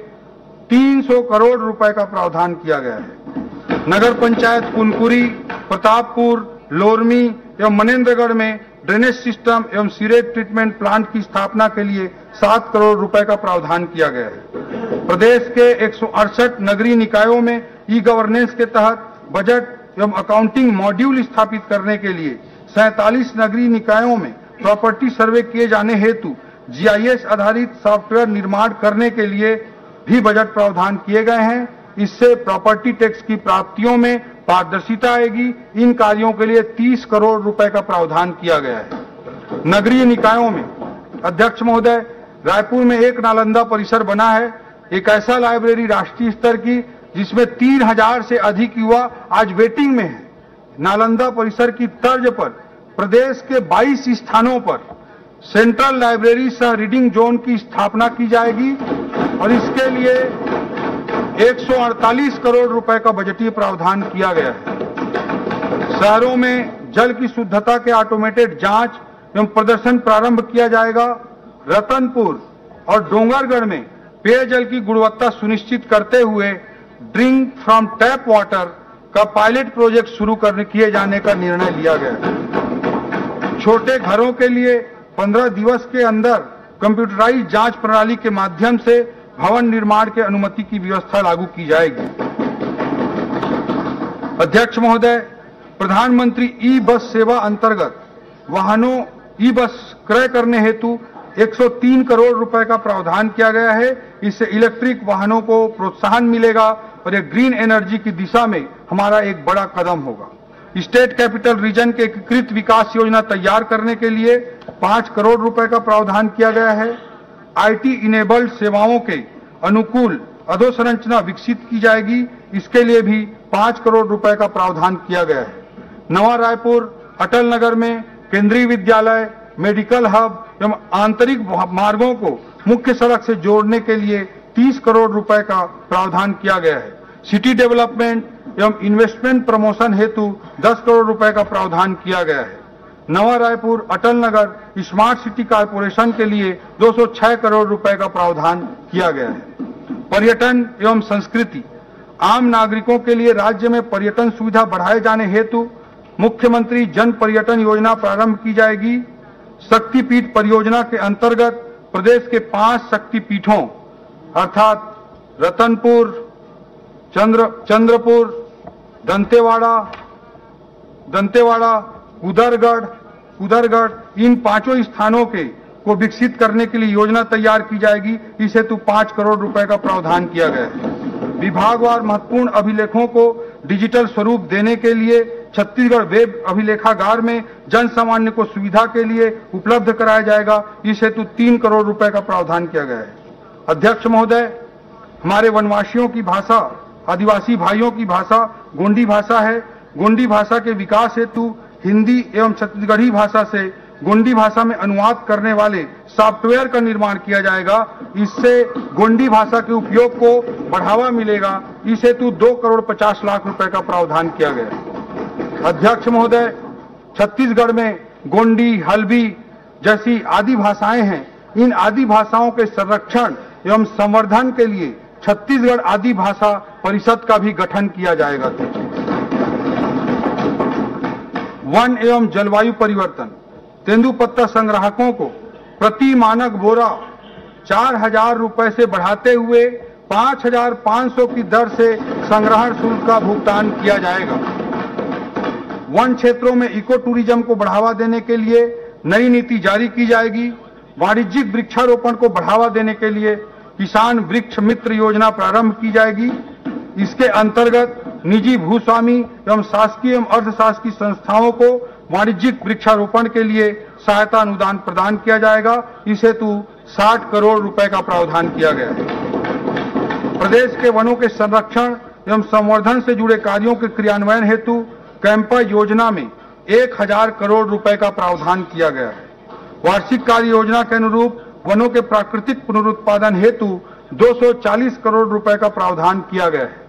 300 करोड़ रुपए का प्रावधान किया गया है। नगर पंचायत कुनकुरी, प्रतापपुर लोरमी एवं मनेन्द्रगढ़ में ड्रेनेज सिस्टम एवं सीरेज ट्रीटमेंट प्लांट की स्थापना के लिए सात करोड़ रुपए का प्रावधान किया गया है। प्रदेश के एक नगरीय निकायों में ई गवर्नेंस के तहत बजट एवं अकाउंटिंग मॉड्यूल स्थापित करने के लिए सैतालीस नगरीय निकायों में प्रॉपर्टी सर्वे किए जाने हेतु जीआईएस आधारित सॉफ्टवेयर निर्माण करने के लिए भी बजट प्रावधान किए गए हैं। इससे प्रॉपर्टी टैक्स की प्राप्तियों में पारदर्शिता आएगी। इन कार्यों के लिए 30 करोड़ रुपए का प्रावधान किया गया है। नगरीय निकायों में, अध्यक्ष महोदय, रायपुर में एक नालंदा परिसर बना है। एक ऐसा लाइब्रेरी राष्ट्रीय स्तर की, जिसमें तीन हज़ार से अधिक युवा आज वेटिंग में है। नालंदा परिसर की तर्ज पर, प्रदेश के 22 स्थानों पर, सेंट्रल लाइब्रेरी सह रीडिंग जोन की स्थापना की जाएगी। और इसके लिए 148 करोड़ रुपए का बजटीय प्रावधान किया गया है। शहरों में जल की शुद्धता के ऑटोमेटेड जाँच एवं प्रदर्शन प्रारंभ किया जाएगा। रतनपुर और डोंगरगढ़ में पेयजल की गुणवत्ता सुनिश्चित करते हुए ड्रिंक फ्रॉम टैप वाटर का पायलट प्रोजेक्ट शुरू करने, किए जाने का निर्णय लिया गया छोटे घरों के लिए 15 दिवस के अंदर कंप्यूटराइज जाँच प्रणाली के माध्यम से भवन निर्माण के अनुमति की व्यवस्था लागू की जाएगी। अध्यक्ष महोदय, प्रधानमंत्री ई बस सेवा अंतर्गत वाहनों ई बस क्रय करने हेतु 103 करोड़ रुपए का प्रावधान किया गया है। इससे इलेक्ट्रिक वाहनों को प्रोत्साहन मिलेगा और ये ग्रीन एनर्जी की दिशा में हमारा एक बड़ा कदम होगा। स्टेट कैपिटल रीजन के एकीकृत विकास योजना तैयार करने के लिए पाँच करोड़ रुपए का प्रावधान किया गया है। आईटी इनेबल्ड सेवाओं के अनुकूल अधोसंरचना विकसित की जाएगी। इसके लिए भी पाँच करोड़ रुपए का प्रावधान किया गया है। नवा रायपुर, अटल नगर में केंद्रीय विद्यालय, मेडिकल हब एवं आंतरिक मार्गों को मुख्य सड़क से जोड़ने के लिए 30 करोड़ रुपए का प्रावधान किया गया है। सिटी डेवलपमेंट एवं इन्वेस्टमेंट प्रमोशन हेतु 10 करोड़ रुपए का प्रावधान किया गया है। Nava Raipur Atal Nagar smart city corporation के लिए 206 करोड़ रुपए का प्रावधान किया गया है। पर्यटन एवं संस्कृति, आम नागरिकों के लिए राज्य में पर्यटन सुविधा बढ़ाए जाने हेतु मुख्यमंत्री जन पर्यटन योजना प्रारंभ की जाएगी। शक्तिपीठ परियोजना के अंतर्गत प्रदेश के पाँच शक्तिपीठों, अर्थात रतनपुर, चंद्र, चंद्रपुर, दंतेवाड़ा दंतेवाड़ा उदरगढ़ उदरगढ़, इन पाँचों स्थानों के को विकसित करने के लिए योजना तैयार की जाएगी। इस हेतु पाँच करोड़ रुपए का प्रावधान किया गया है। विभागवार महत्वपूर्ण अभिलेखों को डिजिटल स्वरूप देने के लिए छत्तीसगढ़ वेब अभिलेखागार में जन सामान्य को सुविधा के लिए उपलब्ध कराया जाएगा। इस हेतु तीन करोड़ रुपए का प्रावधान किया गया है। अध्यक्ष महोदय, हमारे वनवासियों की भाषा, आदिवासी भाइयों की भाषा, गोंडी भाषा है। गोंडी भाषा के विकास हेतु हिंदी एवं छत्तीसगढ़ी भाषा से गोंडी भाषा में अनुवाद करने वाले सॉफ्टवेयर का निर्माण किया जाएगा। इससे गोंडी भाषा के उपयोग को बढ़ावा मिलेगा। इस हेतु दो करोड़ पचास लाख रुपए का प्रावधान किया गया। अध्यक्ष महोदय, छत्तीसगढ़ में गोंडी, हल्बी जैसी आदि भाषाएँ हैं। इन आदि भाषाओं के संरक्षण एवं संवर्धन के लिए छत्तीसगढ़ आदि भाषा परिषद का भी गठन किया जाएगा। वन एवं जलवायु परिवर्तन, तेंदुपत्ता संग्राहकों को प्रति मानक बोरा चार हज़ार रुपए से बढ़ाते हुए पाँच हज़ार पाँच सौ की दर से संग्रहण शुल्क का भुगतान किया जाएगा। वन क्षेत्रों में इको टूरिज़्म को बढ़ावा देने के लिए नई नीति जारी की जाएगी। वाणिज्यिक वृक्षारोपण को बढ़ावा देने के लिए किसान वृक्ष मित्र योजना प्रारंभ की जाएगी। इसके अंतर्गत निजी भूस्वामी एवं शासकीय एवं अर्धशासकीय संस्थाओं को वाणिज्यिक वृक्षारोपण के लिए सहायता अनुदान प्रदान किया जाएगा। इस हेतु 60 करोड़ रुपए का प्रावधान किया गया। प्रदेश के वनों के संरक्षण एवं संवर्धन से जुड़े कार्यों के क्रियान्वयन हेतु कैंपा योजना में एक हज़ार करोड़ रुपए का प्रावधान किया गया। है वार्षिक कार्य योजना के अनुरूप वनों के प्राकृतिक पुनरुत्पादन हेतु 240 करोड़ रुपए का प्रावधान किया गया है।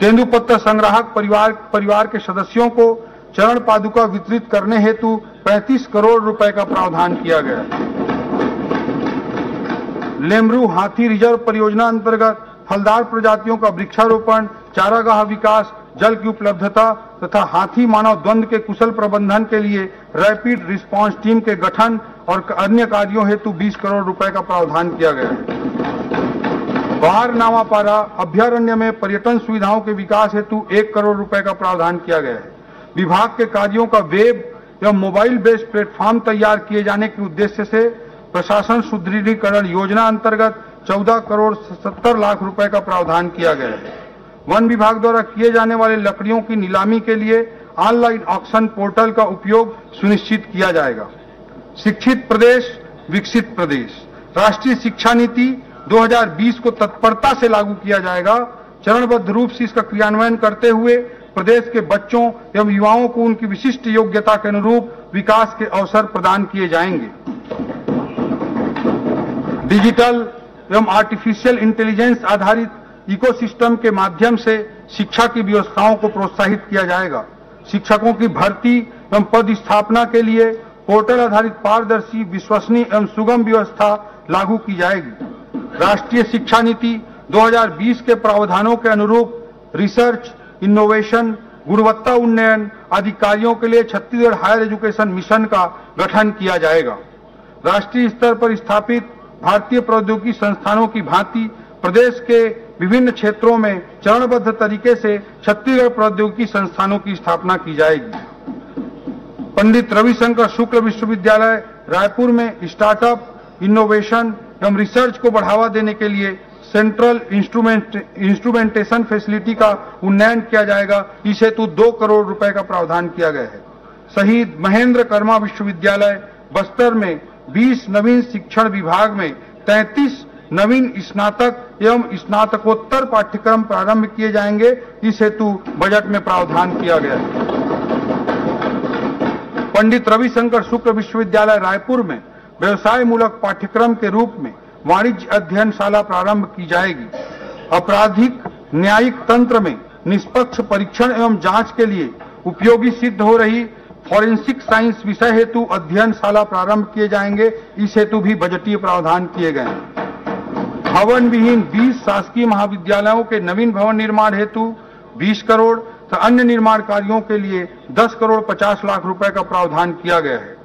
तेंदुपत्ता संग्राहक परिवार परिवार के सदस्यों को चरण पादुका वितरित करने हेतु 35 करोड़ रुपए का प्रावधान किया गया। लेमरू हाथी रिज़र्व परियोजना अंतर्गत फलदार प्रजातियों का वृक्षारोपण, चारागाह विकास, जल की उपलब्धता तथा हाथी मानव द्वंद के कुशल प्रबंधन के लिए रैपिड रिस्पांस टीम के गठन और अन्य कार्यों हेतु 20 करोड़ रुपए का प्रावधान किया गया। है बाहर नावापारा अभ्यारण्य में पर्यटन सुविधाओं के विकास हेतु एक करोड़ रुपए का प्रावधान किया गया है। विभाग के कार्यों का वेब एवं मोबाइल बेस्ड प्लेटफॉर्म तैयार किए जाने के उद्देश्य से प्रशासन सुदृढ़ीकरण योजना अंतर्गत 14 करोड़ 70 लाख रुपए का प्रावधान किया गया है। वन विभाग द्वारा किए जाने वाले लकड़ियों की नीलामी के लिए ऑनलाइन ऑक्शन पोर्टल का उपयोग सुनिश्चित किया जाएगा। शिक्षित प्रदेश, विकसित प्रदेश। राष्ट्रीय शिक्षा नीति 2020 को तत्परता से लागू किया जाएगा। चरणबद्ध रूप से इसका क्रियान्वयन करते हुए प्रदेश के बच्चों एवं युवाओं को उनकी विशिष्ट योग्यता के अनुरूप विकास के अवसर प्रदान किए जाएँगे। डिजिटल एवं आर्टिफिशियल इंटेलिजेंस आधारित इकोसिस्टम के माध्यम से शिक्षा की व्यवस्थाओं को प्रोत्साहित किया जाएगा। शिक्षकों की भर्ती एवं पद स्थापना के लिए पोर्टल आधारित पारदर्शी, विश्वसनीय एवं सुगम व्यवस्था लागू की जाएगी। राष्ट्रीय शिक्षा नीति 2020 के प्रावधानों के अनुरूप रिसर्च, इनोवेशन, गुणवत्ता उन्नयन आदि के लिए छत्तीसगढ़ हायर एजुकेशन मिशन का गठन किया जाएगा। राष्ट्रीय स्तर पर स्थापित भारतीय प्रौद्योगिकी संस्थानों की भांति प्रदेश के विभिन्न क्षेत्रों में चरणबद्ध तरीके से छत्तीसगढ़ प्रौद्योगिकी संस्थानों की स्थापना की जाएगी। पंडित रविशंकर शुक्ल विश्वविद्यालय रायपुर में स्टार्टअप, इनोवेशन एवं रिसर्च को बढ़ावा देने के लिए सेंट्रल इंस्ट्रूमेंट इंस्ट्रूमेंटेशन फैसिलिटी का उन्नयन किया जाएगा। इस हेतु दो करोड़ रुपए का प्रावधान किया गया है। शहीद महेंद्र कर्मा विश्वविद्यालय बस्तर में 20 नवीन शिक्षण विभाग में 33 नवीन स्नातक एवं स्नातकोत्तर पाठ्यक्रम प्रारंभ किए जाएँगे। इस हेतु बजट में प्रावधान किया गया है। पंडित रविशंकर शुक्ल विश्वविद्यालय रायपुर में व्यवसाय मूलक पाठ्यक्रम के रूप में वाणिज्य अध्ययनशाला प्रारंभ की जाएगी। आपराधिक न्यायिक तंत्र में निष्पक्ष परीक्षण एवं जाँच के लिए उपयोगी सिद्ध हो रही फॉरेंसिक साइंस विषय हेतु अध्ययनशाला प्रारंभ किए जाएँगे। इस हेतु भी बजटीय प्रावधान किए गए हैं। भवन विहीन 20 शासकीय महाविद्यालयों के नवीन भवन निर्माण हेतु 20 करोड़ तथा अन्य निर्माण कार्यों के लिए 10 करोड़ 50 लाख रुपए का प्रावधान किया गया है।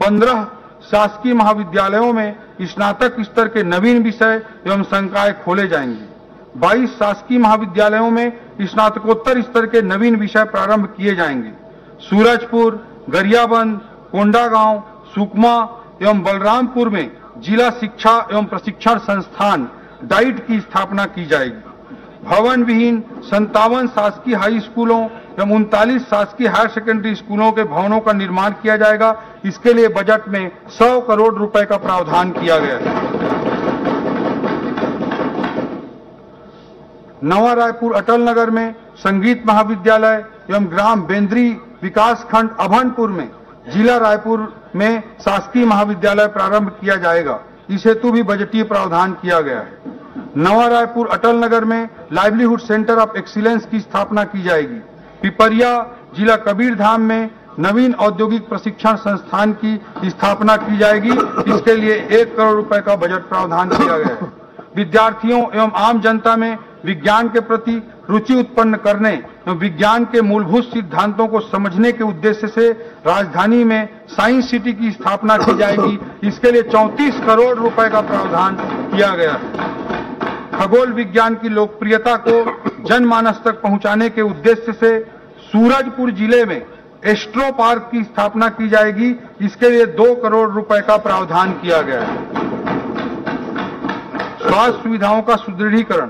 15 शासकीय महाविद्यालयों में स्नातक स्तर के नवीन विषय एवं संकाय खोले जाएँगे। 22 शासकीय महाविद्यालयों में स्नातकोत्तर स्तर के नवीन विषय प्रारंभ किए जाएँगे। सूरजपुर, गरियाबंद, कोंडागांव, सुकमा एवं बलरामपुर में जिला शिक्षा एवं प्रशिक्षण संस्थान डाइट की स्थापना की जाएगी। भवन विहीन संतावन शासकीय हाई स्कूलों एवं उनतालीस शासकीय हायर सेकेंडरी स्कूलों के भवनों का निर्माण किया जाएगा। इसके लिए बजट में 100 करोड़ रुपए का प्रावधान किया गया है। नवा रायपुर अटल नगर में संगीत महाविद्यालय एवं ग्राम बेंद्री विकास खंड अभनपुर में जिला रायपुर में शासकीय महाविद्यालय प्रारंभ किया जाएगा। इस हेतु भी बजटीय प्रावधान किया गया है। नवा रायपुर अटल नगर में लाइवलीहुड सेंटर ऑफ़ एक्सीलेंस की स्थापना की जाएगी। पिपरिया जिला कबीरधाम में नवीन औद्योगिक प्रशिक्षण संस्थान की स्थापना की जाएगी। इसके लिए एक करोड़ रुपए का बजट प्रावधान किया गया है। विद्यार्थियों एवं आम जनता में विज्ञान के प्रति रुचि उत्पन्न करने एवं विज्ञान के मूलभूत सिद्धांतों को समझने के उद्देश्य से राजधानी में साइंस सिटी की स्थापना की जाएगी। इसके लिए 34 करोड़ रुपए का प्रावधान किया गया है। खगोल विज्ञान की लोकप्रियता को जनमानस तक पहुँचाने के उद्देश्य से सूरजपुर ज़िले में एस्ट्रो पार्क की स्थापना की जाएगी। इसके लिए दो करोड़ रुपए का प्रावधान किया गया है। स्वास्थ्य सुविधाओं का सुदृढ़ीकरण।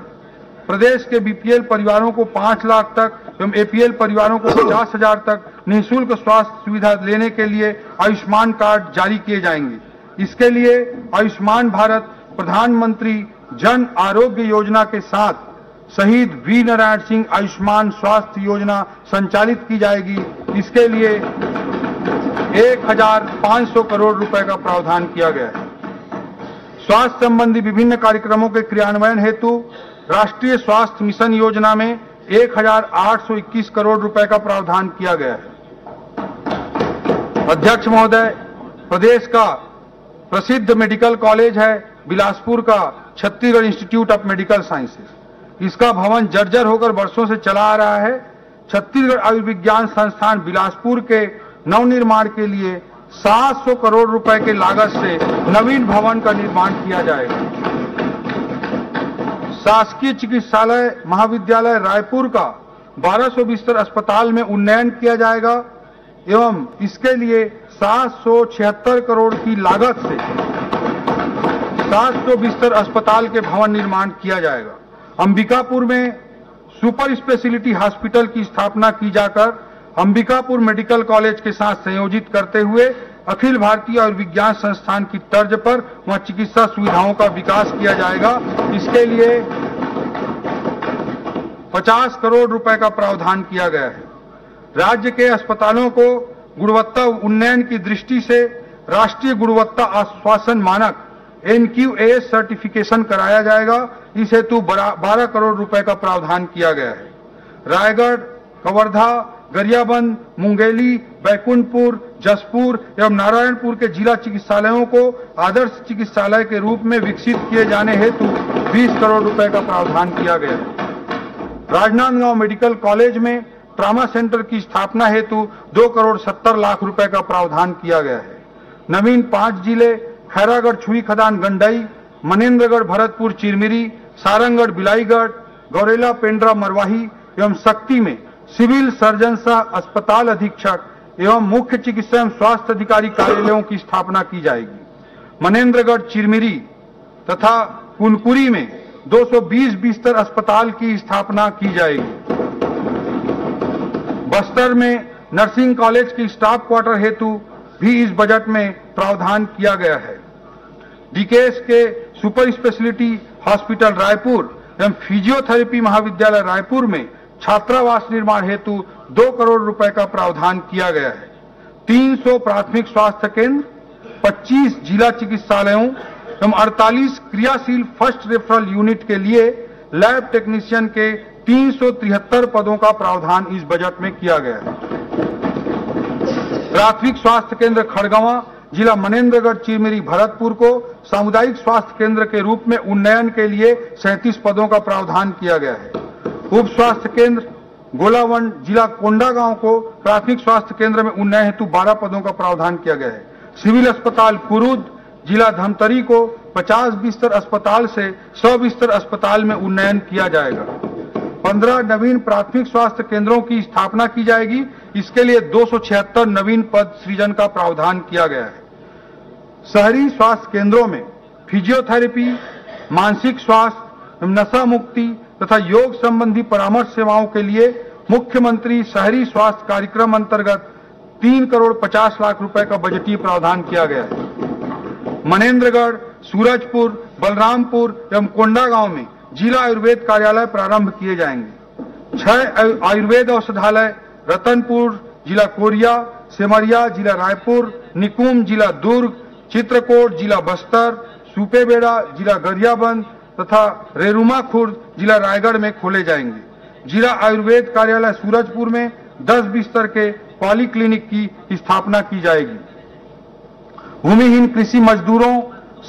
प्रदेश के बीपीएल परिवारों को पाँच लाख तक एवं एपीएल परिवारों को पचास हज़ार तक निःशुल्क स्वास्थ्य सुविधा लेने के लिए आयुष्मान कार्ड जारी किए जाएँगे। इसके लिए आयुष्मान भारत प्रधानमंत्री जन आरोग्य योजना के साथ शहीद वी नारायण सिंह आयुष्मान स्वास्थ्य योजना संचालित की जाएगी। इसके लिए एक हज़ार पाँच सौ करोड़ रुपए का प्रावधान किया गया है। स्वास्थ्य संबंधी विभिन्न कार्यक्रमों के क्रियान्वयन हेतु राष्ट्रीय स्वास्थ्य मिशन योजना में 1821 करोड़ रुपए का प्रावधान किया गया है। अध्यक्ष महोदय, प्रदेश का प्रसिद्ध मेडिकल कॉलेज है, बिलासपुर का। Chhattisgarh institute of medical sciences इसका भवन जर्जर होकर वर्षों से चला आ रहा है। छत्तीसगढ़ आयुर्विज्ञान संस्थान बिलासपुर के नवनिर्माण के लिए 700 करोड़ रुपए के लागत से नवीन भवन का निर्माण किया जाएगा। शासकीय चिकित्सालय महाविद्यालय रायपुर का 1200 बिस्तर अस्पताल में उन्नयन किया जाएगा एवं इसके लिए सात सौ छिहत्तर करोड़ की लागत से 700 बिस्तर अस्पताल के भवन निर्माण किया जाएगा। अंबिकापुर में सुपर स्पेशलिटी हॉस्पिटल की स्थापना की जाकर अंबिकापुर मेडिकल कॉलेज के साथ संयोजित करते हुए अखिल भारतीय आयुर्विज्ञान संस्थान की तर्ज पर वहाँ चिकित्सा सुविधाओं का विकास किया जाएगा। इसके लिए 50 करोड़ रुपए का प्रावधान किया गया है। राज्य के अस्पतालों को गुणवत्ता उन्नयन की दृष्टि से राष्ट्रीय गुणवत्ता आश्वासन मानक एनक्यूएस सर्टिफिकेशन कराया जाएगा, इस हेतु 12 करोड़ रुपए का प्रावधान किया गया है। रायगढ़, कवर्धा, गरियाबंद, मुंगेली, बैकुंठपुर, जसपुर एवं नारायणपुर के जिला चिकित्सालयों को आदर्श चिकित्सालय के रूप में विकसित किए जाने हेतु 20 करोड़ रुपए का प्रावधान किया गया है। राजनांदगांव मेडिकल कॉलेज में ट्रामा सेंटर की स्थापना हेतु दो करोड़ सत्तर लाख रुपए का प्रावधान किया गया है। नवीन पाँच ज़िले खैरागढ़ छुई खदान गंडई मनेन्द्रगढ़ भरतपुर चिरमिरी, सारंगढ़ बिलाईगढ़, गौरेला पेंड्रा मरवाही एवं शक्ति में सिविल सर्जन सह अस्पताल अधीक्षक एवं मुख्य चिकित्सा एवं स्वास्थ्य अधिकारी कार्यालयों की स्थापना की जाएगी। मनेन्द्रगढ़ चिरमिरी तथा कुनकुरी में 220 बिस्तर अस्पताल की स्थापना की जाएगी। बस्तर में नर्सिंग कॉलेज की स्टाफ क्वार्टर हेतु भी इस बजट में प्रावधान किया गया है। डीकेएस के सुपर स्पेशलिटी हॉस्पिटल रायपुर एवं फिजियोथेरेपी महाविद्यालय रायपुर में छात्रावास निर्माण हेतु दो करोड़ रुपए का प्रावधान किया गया है। 300 प्राथमिक स्वास्थ्य केंद्र 25 जिला चिकित्सालयों एवं 48 क्रियाशील फ़र्स्ट रेफरल यूनिट के लिए लैब टेक्नीशियन के तीन सौ तिहत्तर पदों का प्रावधान इस बजट में किया गया है। प्राथमिक स्वास्थ्य केंद्र खड़गवां जिला मनेन्द्रगढ़ चिरमिरी भरतपुर को सामुदायिक स्वास्थ्य केंद्र के रूप में उन्नयन के लिए सैंतीस पदों का प्रावधान किया गया है। उप स्वास्थ्य केंद्र गोलावन जिला कोंडागांव को प्राथमिक स्वास्थ्य केंद्र में उन्नयन हेतु 12 पदों का प्रावधान किया गया है। सिविल अस्पताल कुरुद जिला धमतरी को 50 बिस्तर अस्पताल से 100 बिस्तर अस्पताल में उन्नयन किया जाएगा। 15 नवीन प्राथमिक स्वास्थ्य केंद्रों की स्थापना की जाएगी। इसके लिए 276 नवीन पद सृजन का प्रावधान किया गया है। शहरी स्वास्थ्य केंद्रों में फिजियोथेरेपी, मानसिक स्वास्थ्य, नशा मुक्ति तथा योग संबंधी परामर्श सेवाओं के लिए मुख्यमंत्री शहरी स्वास्थ्य कार्यक्रम अंतर्गत तीन करोड़ पचास लाख रुपए का बजटीय प्रावधान किया गया है। मनेन्द्रगढ़ सूरजपुर, बलरामपुर एवं कोंडागांव में जिला आयुर्वेद कार्यालय प्रारंभ किए जाएँगे। छह आयुर्वेद औषधालय, रतनपुर जिला कोरिया, सेमरिया जिला रायपुर, निकुम जिला दुर्ग, चित्रकोट जिला बस्तर, सुपेबेड़ा जिला गरियाबंद तथा रेरुमा खुर्द जिला रायगढ़ में खोले जाएँगे। जिला आयुर्वेद कार्यालय सूरजपुर में 10 बिस्तर के पॉली क्लिनिक की स्थापना की जाएगी। भूमिहीन कृषि मजदूरों,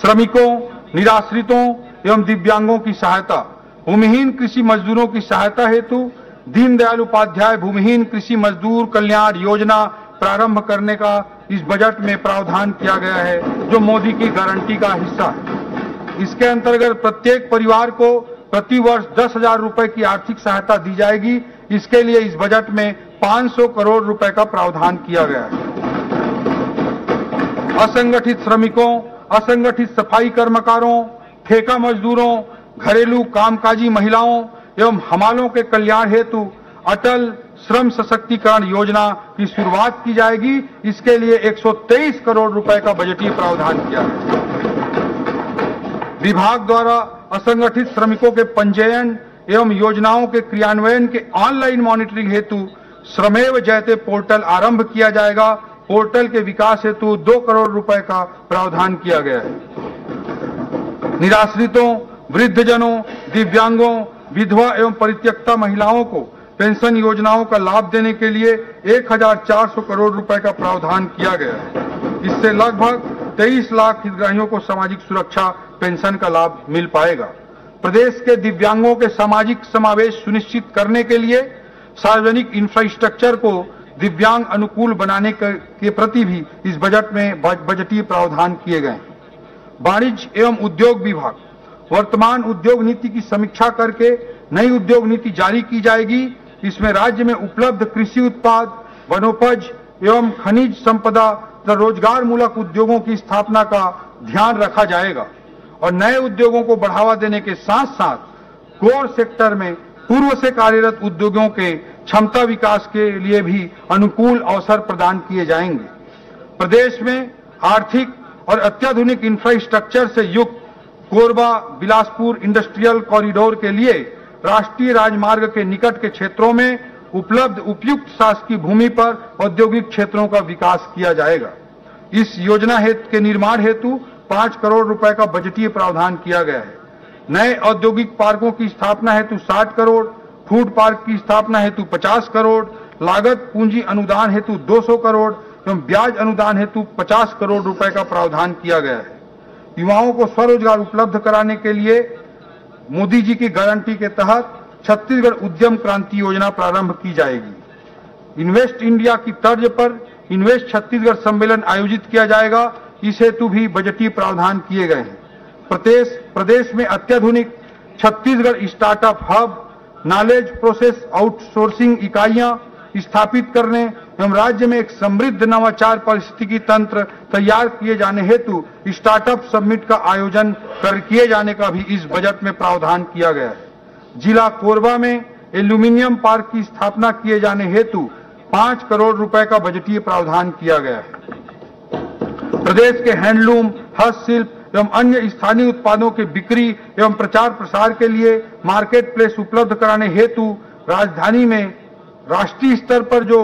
श्रमिकों, निराश्रितों एवं दिव्यांगों की सहायता। भूमिहीन कृषि मजदूरों की सहायता हेतु दीनदयाल उपाध्याय भूमिहीन कृषि मजदूर कल्याण योजना प्रारंभ करने का इस बजट में प्रावधान किया गया है, जो मोदी की गारंटी का हिस्सा है। इसके अंतर्गत प्रत्येक परिवार को प्रति वर्ष दस हज़ार रूपए की आर्थिक सहायता दी जाएगी। इसके लिए इस बजट में 500 करोड़ रुपए का प्रावधान किया गया है। असंगठित श्रमिकों, असंगठित सफ़ाई कर्मकारों ठेका मजदूरों, घरेलू कामकाजी महिलाओं एवं हमालों के कल्याण हेतु अटल श्रम सशक्तिकरण योजना की शुरुआत की जाएगी। इसके लिए 123 करोड़ रुपए का बजटीय प्रावधान किया है विभाग द्वारा असंगठित श्रमिकों के पंजीयन एवं योजनाओं के क्रियान्वयन के ऑनलाइन मॉनिटरिंग हेतु श्रमेव जयते पोर्टल आरंभ किया जाएगा। पोर्टल के विकास हेतु दो करोड़ रुपए का प्रावधान किया गया है। निराश्रितों, वृद्धजनों, दिव्यांगों, विधवा एवं परित्यक्ता महिलाओं को पेंशन योजनाओं का लाभ देने के लिए 1400 करोड़ रुपए का प्रावधान किया गया। है इससे लगभग 23 लाख हितग्राहियों को सामाजिक सुरक्षा पेंशन का लाभ मिल पाएगा। प्रदेश के दिव्यांगों के सामाजिक समावेश सुनिश्चित करने के लिए सार्वजनिक इंफ्रास्ट्रक्चर को दिव्यांग अनुकूल बनाने के प्रति भी इस बजट में बजटीय प्रावधान किए गए वाणिज्य एवं उद्योग विभाग। वर्तमान उद्योग नीति की समीक्षा करके नई उद्योग नीति जारी की जाएगी। इसमें राज्य में उपलब्ध कृषि उत्पाद, वनोपज एवं खनिज संपदा तथा रोज़गार मूलक उद्योगों की स्थापना का ध्यान रखा जाएगा और नए उद्योगों को बढ़ावा देने के साथ साथ कोर सेक्टर में पूर्व से कार्यरत उद्योगों के क्षमता विकास के लिए भी अनुकूल अवसर प्रदान किए जाएँगे। प्रदेश में आर्थिक और अत्याधुनिक इंफ्रास्ट्रक्चर से युक्त कोरबा, बिलासपुर इंडस्ट्रियल कॉरिडोर के लिए राष्ट्रीय राजमार्ग के निकट के क्षेत्रों में उपलब्ध उपयुक्त शासकीय भूमि पर औद्योगिक क्षेत्रों का विकास किया जाएगा। इस योजना हेतु के निर्माण हेतु पाँच करोड़ रुपए का बजटीय प्रावधान किया गया है। नए औद्योगिक पार्कों की स्थापना हेतु 60 करोड़, फ़ूड पार्क की स्थापना हेतु 50 करोड़, लागत पूंजी अनुदान हेतु 200 करोड़ एवं ब्याज अनुदान हेतु 50 करोड़ रुपए का प्रावधान किया गया है। युवाओं को स्वरोजगार उपलब्ध कराने के लिए मोदी जी की गारंटी के तहत छत्तीसगढ़ उद्यम क्रांति योजना प्रारंभ की जाएगी। इन्वेस्ट इंडिया की तर्ज पर इन्वेस्ट छत्तीसगढ़ सम्मेलन आयोजित किया जाएगा। इस हेतु भी बजटीय प्रावधान किए गए हैं। प्रदेश प्रदेश में अत्याधुनिक Chhattisgarh startup hub knowledge process outsourcing इकाइयाँ स्थापित करने एवं राज्य में एक समृद्ध नवाचार परिस्थिति तंत्र तैयार किए जाने हेतु स्टार्टअप समिट का आयोजन कर किए जाने का भी इस बजट में प्रावधान किया गया है। जिला कोरबा में एल्यूमिनियम पार्क की स्थापना किए जाने हेतु पाँच करोड़ रुपए का बजटीय प्रावधान किया गया है। प्रदेश के हैंडलूम, हस्तशिल्प एवं अन्य स्थानीय उत्पादों के बिक्री एवं प्रचार प्रसार के लिए मार्केट प्लेस उपलब्ध कराने हेतु राजधानी में राष्ट्रीय स्तर पर जो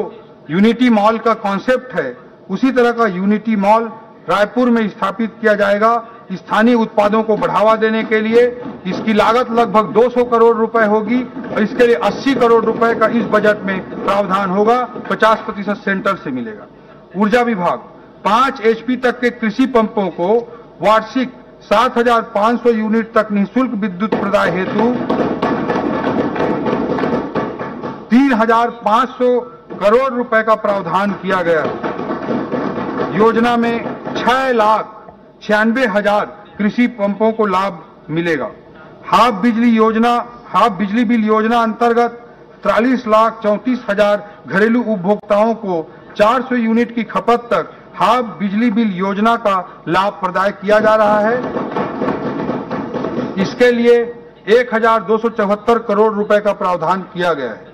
यूनिटी मॉल का कॉन्सेप्ट है उसी तरह का यूनिटी मॉल रायपुर में स्थापित किया जाएगा स्थानीय उत्पादों को बढ़ावा देने के लिए। इसकी लागत लगभग 200 करोड़ रुपए होगी और इसके लिए 80 करोड़ रुपए का इस बजट में प्रावधान होगा 50 प्रतिशत सेंटर से मिलेगा। ऊर्जा विभाग पाँच एचपी तक के कृषि पंपों को वार्षिक 7,500 यूनिट तक निःशुल्क विद्युत प्रदाय हेतु 3,500 करोड़ रुपए का प्रावधान किया गया। योजना में छह लाख छियानवे हज़ार कृषि पंपों को लाभ मिलेगा। हाफ़ बिजली योजना हाफ़ बिजली बिल योजना अंतर्गत तिरालीस लाख चौंतीस हज़ार घरेलू उपभोक्ताओं को 400 यूनिट की खपत तक हाफ़ बिजली बिल योजना का लाभ प्रदाय किया जा रहा है। इसके लिए एक हज़ार दो सौ चौहत्तर करोड़ रुपए का प्रावधान किया गया है।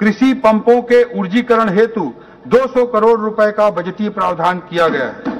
कृषि पंपों के ऊर्जीकरण हेतु 200 करोड़ रुपए का बजटीय प्रावधान किया गया है।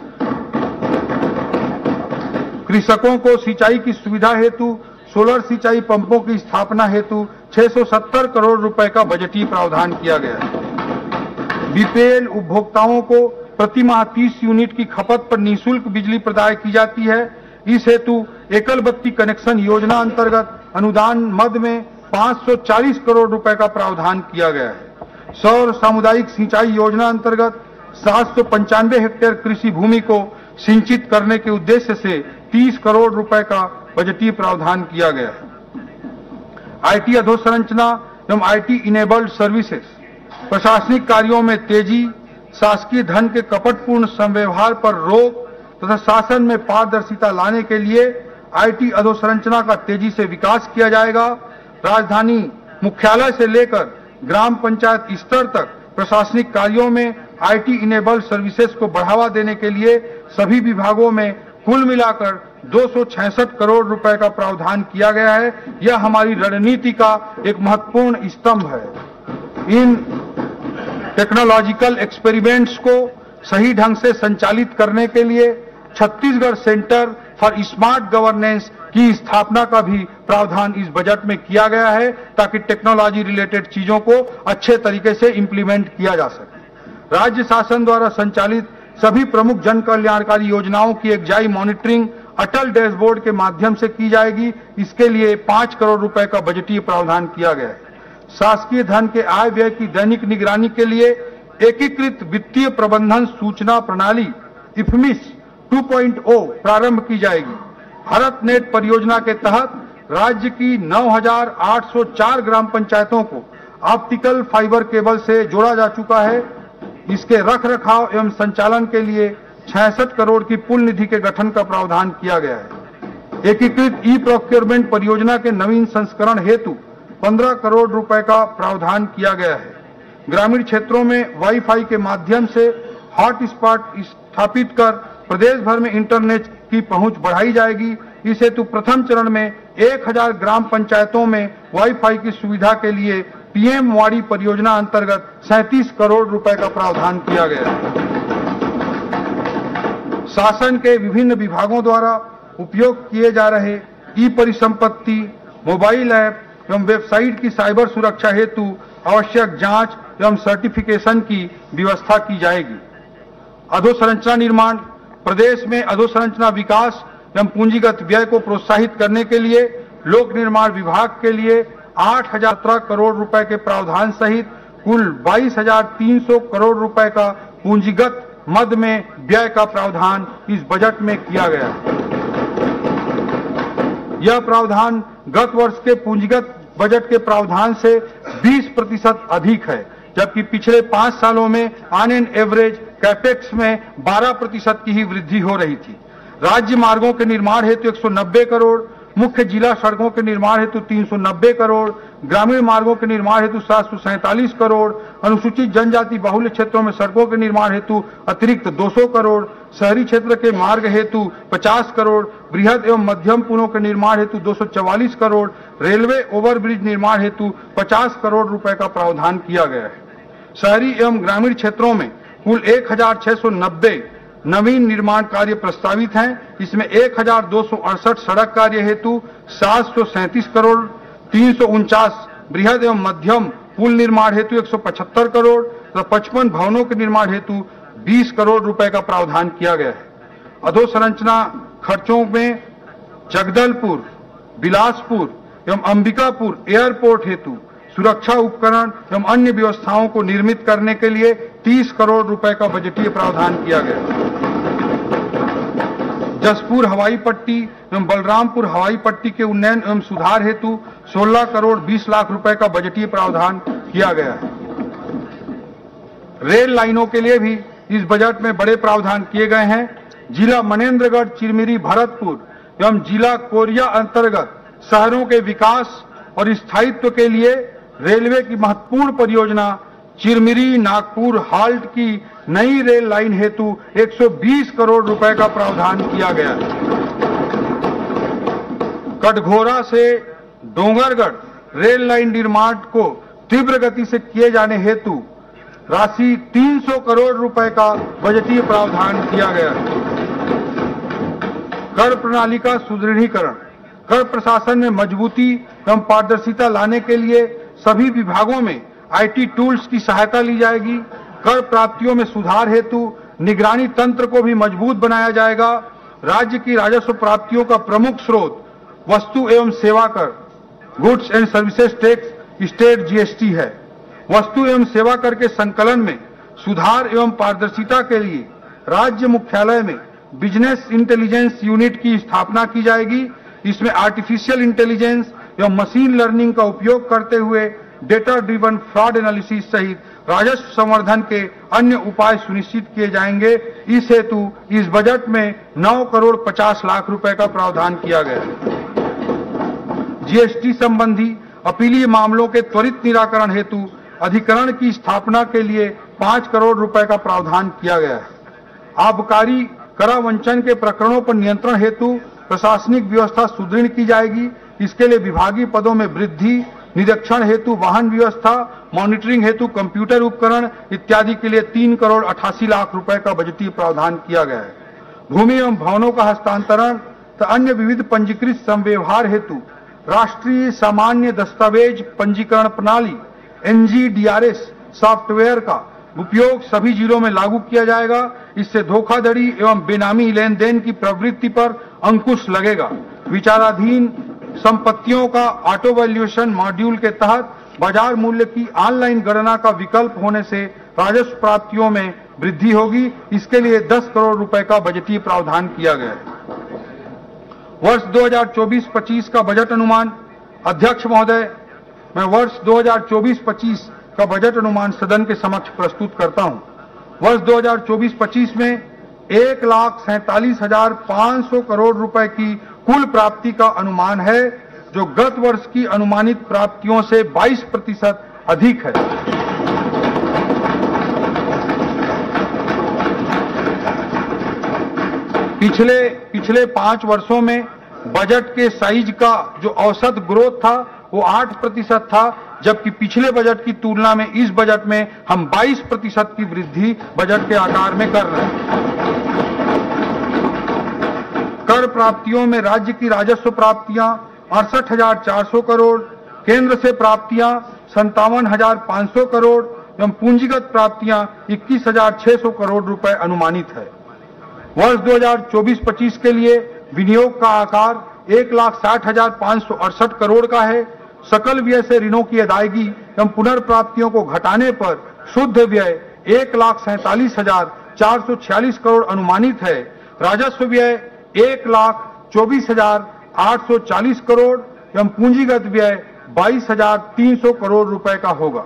कृषकों को सिंचाई की सुविधा हेतु, सोलर सिंचाई पंपों की स्थापना हेतु 670 करोड़ रुपए का बजटीय प्रावधान किया गया है। बीपीएल उपभोक्ताओं को प्रति माह 30 यूनिट की खपत पर निशुल्क बिजली प्रदाय की जाती है। इस हेतु एकल बत्ती कनेक्शन योजना अंतर्गत अनुदान मद में 540 करोड़ रुपए का प्रावधान किया गया है। सौर सामुदायिक सिंचाई योजना अंतर्गत सात सौ पंचानबे हेक्टेयर कृषि भूमि को सिंचित करने के उद्देश्य से 30 करोड़ रुपए का बजटीय प्रावधान किया गया है। आईटी अधोसंरचना एवं आईटी इनेबल्ड सर्विसेज़ प्रशासनिक कार्यों में तेज़ी, शासकीय धन के कपटपूर्ण संव्यवहार पर रोक तथा शासन में पारदर्शिता लाने के लिए आईटी अधोसंरचना का तेज़ी से विकास किया जाएगा। राजधानी मुख्यालय से लेकर ग्राम पंचायत स्तर तक प्रशासनिक कार्यों में आईटी इनेबल सर्विसेज़ को बढ़ावा देने के लिए सभी विभागों में कुल मिलाकर दो करोड़ रुपए का प्रावधान किया गया है। यह हमारी रणनीति का एक महत्वपूर्ण स्तंभ है। इन टेक्नोलॉजिकल एक्सपेरिमेंट्स को सही ढंग से संचालित करने के लिए Chhattisgarh centre for smart governance की स्थापना का भी प्रावधान इस बजट में किया गया है ताकि टेक्नोलॉजी रिलेटेड चीज़ों को अच्छे तरीके से इंप्लीमेंट किया जा सके। राज्य शासन द्वारा संचालित सभी प्रमुख जन कल्याणकारी योजनाओं की एक जाई मॉनिटरिंग अटल डैशबोर्ड के माध्यम से की जाएगी। इसके लिए पाँच करोड़ रुपए का बजटीय प्रावधान किया गया है। शासकीय धन के आय व्यय की दैनिक निगरानी के लिए एकीकृत वित्तीय प्रबंधन सूचना प्रणाली, इफमिस 2.0 प्रारंभ की जाएगी। भारत नेट परियोजना के तहत राज्य की 9,804 ग्राम पंचायतों को ऑप्टिकल फाइबर केबल से जोड़ा जा चुका है। इसके रख रखाव एवं संचालन के लिए छियासठ करोड़ की पुल निधि के गठन का प्रावधान किया गया है। एकीकृत ई प्रोक्योरमेंट परियोजना के नवीन संस्करण हेतु 15 करोड़ रुपए का प्रावधान किया गया है। ग्रामीण क्षेत्रों में वाईफाई के माध्यम से हॉटस्पॉट स्थापित कर प्रदेश भर में इंटरनेट की पहुँच बढ़ाई जाएगी। इस हेतु प्रथम चरण में 1000 ग्राम पंचायतों में वाईफाई की सुविधा के लिए पीएम वाड़ी परियोजना अंतर्गत 37 करोड़ रुपए का प्रावधान किया गया शासन के विभिन्न विभागों द्वारा उपयोग किए जा रहे ई परिसंपत्ति मोबाइल ऐप एवं वेबसाइट की साइबर सुरक्षा हेतु आवश्यक जाँच एवं सर्टिफिकेशन की व्यवस्था की जाएगी। अधोसंरचना निर्माण प्रदेश में अधोसंरचना विकास एवं पूंजीगत व्यय को प्रोत्साहित करने के लिए, लोक निर्माण विभाग के लिए आठ हज़ार करोड़ रुपए के प्रावधान सहित कुल बाईस हज़ार तीन सौ करोड़ रुपए का पूंजीगत मद में व्यय का प्रावधान इस बजट में किया गया। यह प्रावधान गत वर्ष के पूंजीगत बजट के प्रावधान से 20 प्रतिशत अधिक है। जबकि पिछले पाँच सालों में ऑन एन एवरेज कैपेक्स में 12 प्रतिशत की ही वृद्धि हो रही थी। राज्य मार्गों के निर्माण हेतु 190 करोड़, मुख्य जिला सड़कों के निर्माण हेतु 390 करोड़, ग्रामीण मार्गों के निर्माण हेतु सात सौ सैंतालीस करोड़, अनुसूचित जनजाति बाहुल्य क्षेत्रों में सड़कों के निर्माण हेतु अतिरिक्त 200 करोड़, शहरी क्षेत्र के मार्ग हेतु 50 करोड़, बृहद एवं मध्यम पुलों के निर्माण हेतु 244 करोड़, रेलवे ओवरब्रिज निर्माण हेतु 50 करोड़ रुपए का प्रावधान किया गया है। शहरी एवं ग्रामीण क्षेत्रों में कुल एक हज़ार छह सौ नब्बे नवीन निर्माण कार्य प्रस्तावित हैं इसमें एक हज़ार दो सौ अड़सठ सड़क कार्य हेतु सात सौ सैंतीस करोड़, तीन बृहद एवं मध्यम पुल निर्माण हेतु 175 करोड़ तथा पचपन भवनों के निर्माण हेतु 20 करोड़ रुपए का प्रावधान किया गया है। अधोसंरचना खर्चों में जगदलपुर, बिलासपुर एवं अंबिकापुर एयरपोर्ट हेतु सुरक्षा उपकरण एवं अन्य व्यवस्थाओं को निर्मित करने के लिए 30 करोड़ रुपए का बजटीय प्रावधान किया गया। जसपुर हवाई पट्टी एवं बलरामपुर हवाई पट्टी के उन्नयन एवं सुधार हेतु 16 करोड़ 20 लाख रुपए का बजटीय प्रावधान किया गया। है रेल लाइनों के लिए भी इस बजट में बड़े प्रावधान किए गए हैं। जिला मनेन्द्रगढ़ चिरमिरी, भरतपुर एवं जिला कोरिया अंतर्गत शहरों के विकास और स्थायित्व के लिए रेलवे की महत्वपूर्ण परियोजना चिरमिरी नागपुर हाल्ट की नई रेल लाइन हेतु 120 करोड़ रुपए का प्रावधान किया गया। है कटघोरा से डोंगरगढ़ रेल लाइन निर्माण को तीव्र गति से किए जाने हेतु राशि 300 करोड़ रुपए का बजटीय प्रावधान किया गया। है कर प्रणाली का सुदृढ़ीकरण, कर प्रशासन में मजबूती एवं पारदर्शिता लाने के लिए सभी विभागों में आईटी टूल्स की सहायता ली जाएगी। कर प्राप्तियों में सुधार हेतु निगरानी तंत्र को भी मज़बूत बनाया जाएगा। राज्य की राजस्व प्राप्तियों का प्रमुख स्रोत वस्तु एवं सेवा कर, goods and services tax, state GST है। वस्तु एवं सेवा कर के संकलन में सुधार एवं पारदर्शिता के लिए राज्य मुख्यालय में बिज़नेस इंटेलिजेंस यूनिट की स्थापना की जाएगी। इसमें आर्टिफिशियल इंटेलिजेंस एवं मशीन लर्निंग का उपयोग करते हुए डेटा ड्रिवन फ्रॉड एनालिसिस सहित राजस्व संवर्धन के अन्य उपाय सुनिश्चित किए जाएँगे। इस हेतु इस बजट में 9 करोड़ 50 लाख रुपए का प्रावधान किया गया। जीएसटी संबंधी अपीलीय मामलों के त्वरित निराकरण हेतु अधिकरण की स्थापना के लिए 5 करोड़ रुपए का प्रावधान किया गया आबकारी करावंचन के प्रकरणों पर नियंत्रण हेतु प्रशासनिक व्यवस्था सुदृढ़ की जाएगी। इसके लिए विभागीय पदों में वृद्धि, निरीक्षण हेतु, वाहन व्यवस्था, मॉनिटरिंग हेतु, कंप्यूटर उपकरण इत्यादि के लिए तीन करोड़ अठासी लाख रुपए का बजटीय प्रावधान किया गया है। भूमि एवं भवनों का हस्तांतरण तथा अन्य विविध पंजीकृत संव्यवहार हेतु राष्ट्रीय सामान्य दस्तावेज़ पंजीकरण प्रणाली, एनजीडीआरएस सॉफ्टवेयर का उपयोग सभी जिलों में लागू किया जाएगा। इससे धोखाधड़ी एवं बेनामी लेन देन की प्रवृत्ति पर अंकुश लगेगा। विचाराधीन संपत्तियों का ऑटो वैल्यूएशन मॉड्यूल के तहत बाज़ार मूल्य की ऑनलाइन गणना का विकल्प होने से राजस्व प्राप्तियों में वृद्धि होगी। इसके लिए 10 करोड़ रुपए का बजटीय प्रावधान किया गया है। वर्ष 2024-25 का बजट अनुमान, अध्यक्ष महोदय, मैं वर्ष 2024-25 का बजट अनुमान सदन के समक्ष प्रस्तुत करता हूँ। वर्ष 2024-25 में एक लाख सैतालीस हज़ार पाँच सौ करोड़ रुपए की कुल प्राप्ति का अनुमान है, जो गत वर्ष की अनुमानित प्राप्तियों से 22 प्रतिशत अधिक है। पिछले पिछले पाँच वर्षों में बजट के साइज़ का जो औसत ग्रोथ था, वो 8 प्रतिशत था, जबकि पिछले बजट की तुलना में इस बजट में हम 22 प्रतिशत की वृद्धि बजट के आकार में कर रहे हैं। कर प्राप्तियों में राज्य की राजस्व प्राप्तियाँ अड़सठ करोड़, केंद्र से प्राप्तियाँ संतावन करोड़ एवं पूंजीगत प्राप्तियाँ इक्कीस करोड़ रुपए अनुमानित है। वर्ष 2024-25 के लिए विनियोग का आकार एक लाख साठ हज़ार सौ अड़सठ करोड़ का है। सकल व्यय से ऋणों की अदायगी एवं पुनर्प्राप्तियों को घटाने पर शुद्ध व्यय एक लाख सैतालीस हज़ार चार सौ छियालीस करोड़ अनुमानित है। राजस्व व्यय एक लाख चौबीस हज़ार आठ सौ चालीस करोड़ एवं पूंजीगत व्यय बाईस हज़ार तीन सौ करोड़ रुपए का होगा।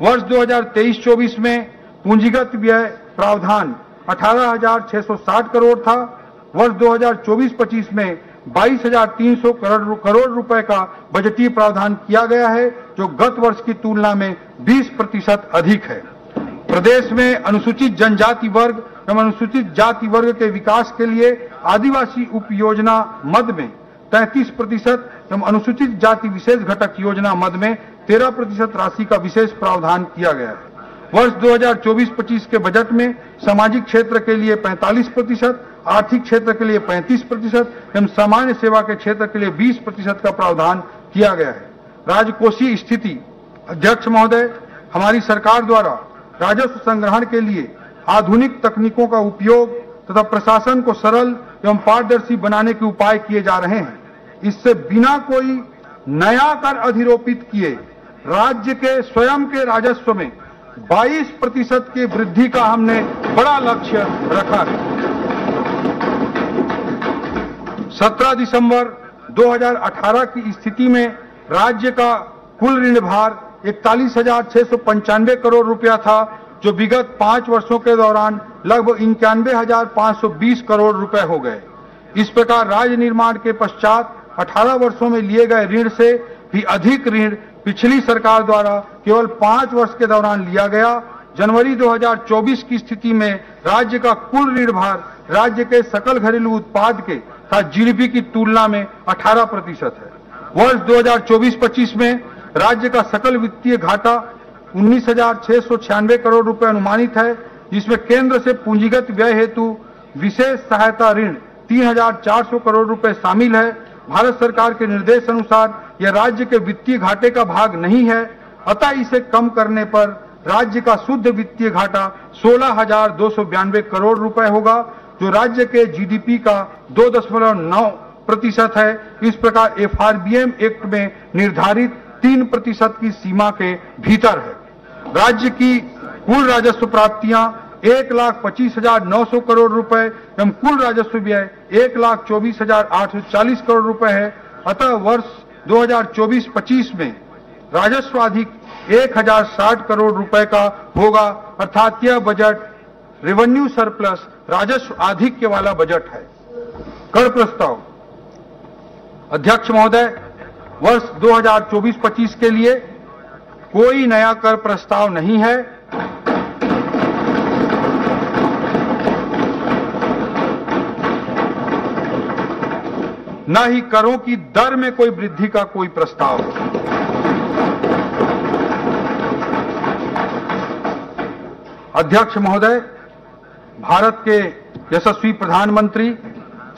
वर्ष 2023-24 में पूंजीगत व्यय प्रावधान 18,660 करोड़ था। वर्ष 2024-25 में 22,300 करोड़ करोड़ रुपए का बजटीय प्रावधान किया गया है जो गत वर्ष की तुलना में 20 प्रतिशत अधिक है। प्रदेश में अनुसूचित जनजाति वर्ग एवं अनुसूचित जाति वर्ग के विकास के लिए आदिवासी उप योजना मद में 33 प्रतिशत एवं अनुसूचित जाति विशेष घटक योजना मद में 13 प्रतिशत राशि का विशेष प्रावधान किया गया है। वर्ष 2024-25 के बजट में सामाजिक क्षेत्र के लिए 45 प्रतिशत, आर्थिक क्षेत्र के लिए 35 प्रतिशत एवं सामान्य सेवा के क्षेत्र के लिए 20 प्रतिशत का प्रावधान किया गया है। राजकोषीय स्थिति, अध्यक्ष महोदय, हमारी सरकार द्वारा राजस्व संग्रहण के लिए आधुनिक तकनीकों का उपयोग तथा प्रशासन को सरल एवं पारदर्शी बनाने के उपाय किए जा रहे हैं। इससे बिना कोई नया कर अधिरोपित किए राज्य के स्वयं के राजस्व में 22 प्रतिशत की वृद्धि का हमने बड़ा लक्ष्य रखा है। 17 दिसंबर 2018 की स्थिति में राज्य का कुल ऋण भार इकतालीस हज़ार छह सौ पंचानवे करोड़ रुपया था जो विगत पाँच वर्षों के दौरान लगभग इक्यानवे हज़ार पाँच सौ बीस करोड़ रुपए हो गए। इस प्रकार राज्य निर्माण के पश्चात 18 वर्षों में लिए गए ऋण से भी अधिक ऋण पिछली सरकार द्वारा केवल पाँच वर्ष के दौरान लिया गया। जनवरी 2024 की स्थिति में राज्य का कुल ऋण भार राज्य के सकल घरेलू उत्पाद के तथा जीडीपी की तुलना में 18 प्रतिशत है। वर्ष 2024-25 में राज्य का सकल वित्तीय घाटा उन्नीस करोड़ रुपए अनुमानित है जिसमें केंद्र से पूंजीगत व्यय हेतु विशेष सहायता ऋण 3,400 करोड़ रुपए शामिल है। भारत सरकार के निर्देश अनुसार यह राज्य के वित्तीय घाटे का भाग नहीं है। अतः इसे कम करने पर राज्य का शुद्ध वित्तीय घाटा सोलह करोड़ रुपए होगा जो राज्य के जीडीपी का दो दशमलव नौ प्रतिशत है। इस प्रकार एफआरबीएम एक्ट में निर्धारित तीन प्रतिशत की सीमा के भीतर है। राज्य की कुल राजस्व प्राप्तियाँ एक लाख पच्चीस हज़ार नौ सौ करोड़ रुपए, एवं कुल राजस्व व्यय एक लाख चौबीस हज़ार आठ सौ चालीस करोड़ रुपए है। अतः वर्ष 2024-25 में राजस्व अधिक एक हज़ार साठ करोड़ रुपए का होगा। अर्थात यह बजट रेवेन्यू सरप्लस राजस्व आधिक्य वाला बजट है। कर प्रस्ताव। अध्यक्ष महोदय, वर्ष 2024-25 के लिए कोई नया कर प्रस्ताव नहीं है। न ही करों की दर में कोई वृद्धि का कोई प्रस्ताव। अध्यक्ष महोदय, भारत के यशस्वी प्रधानमंत्री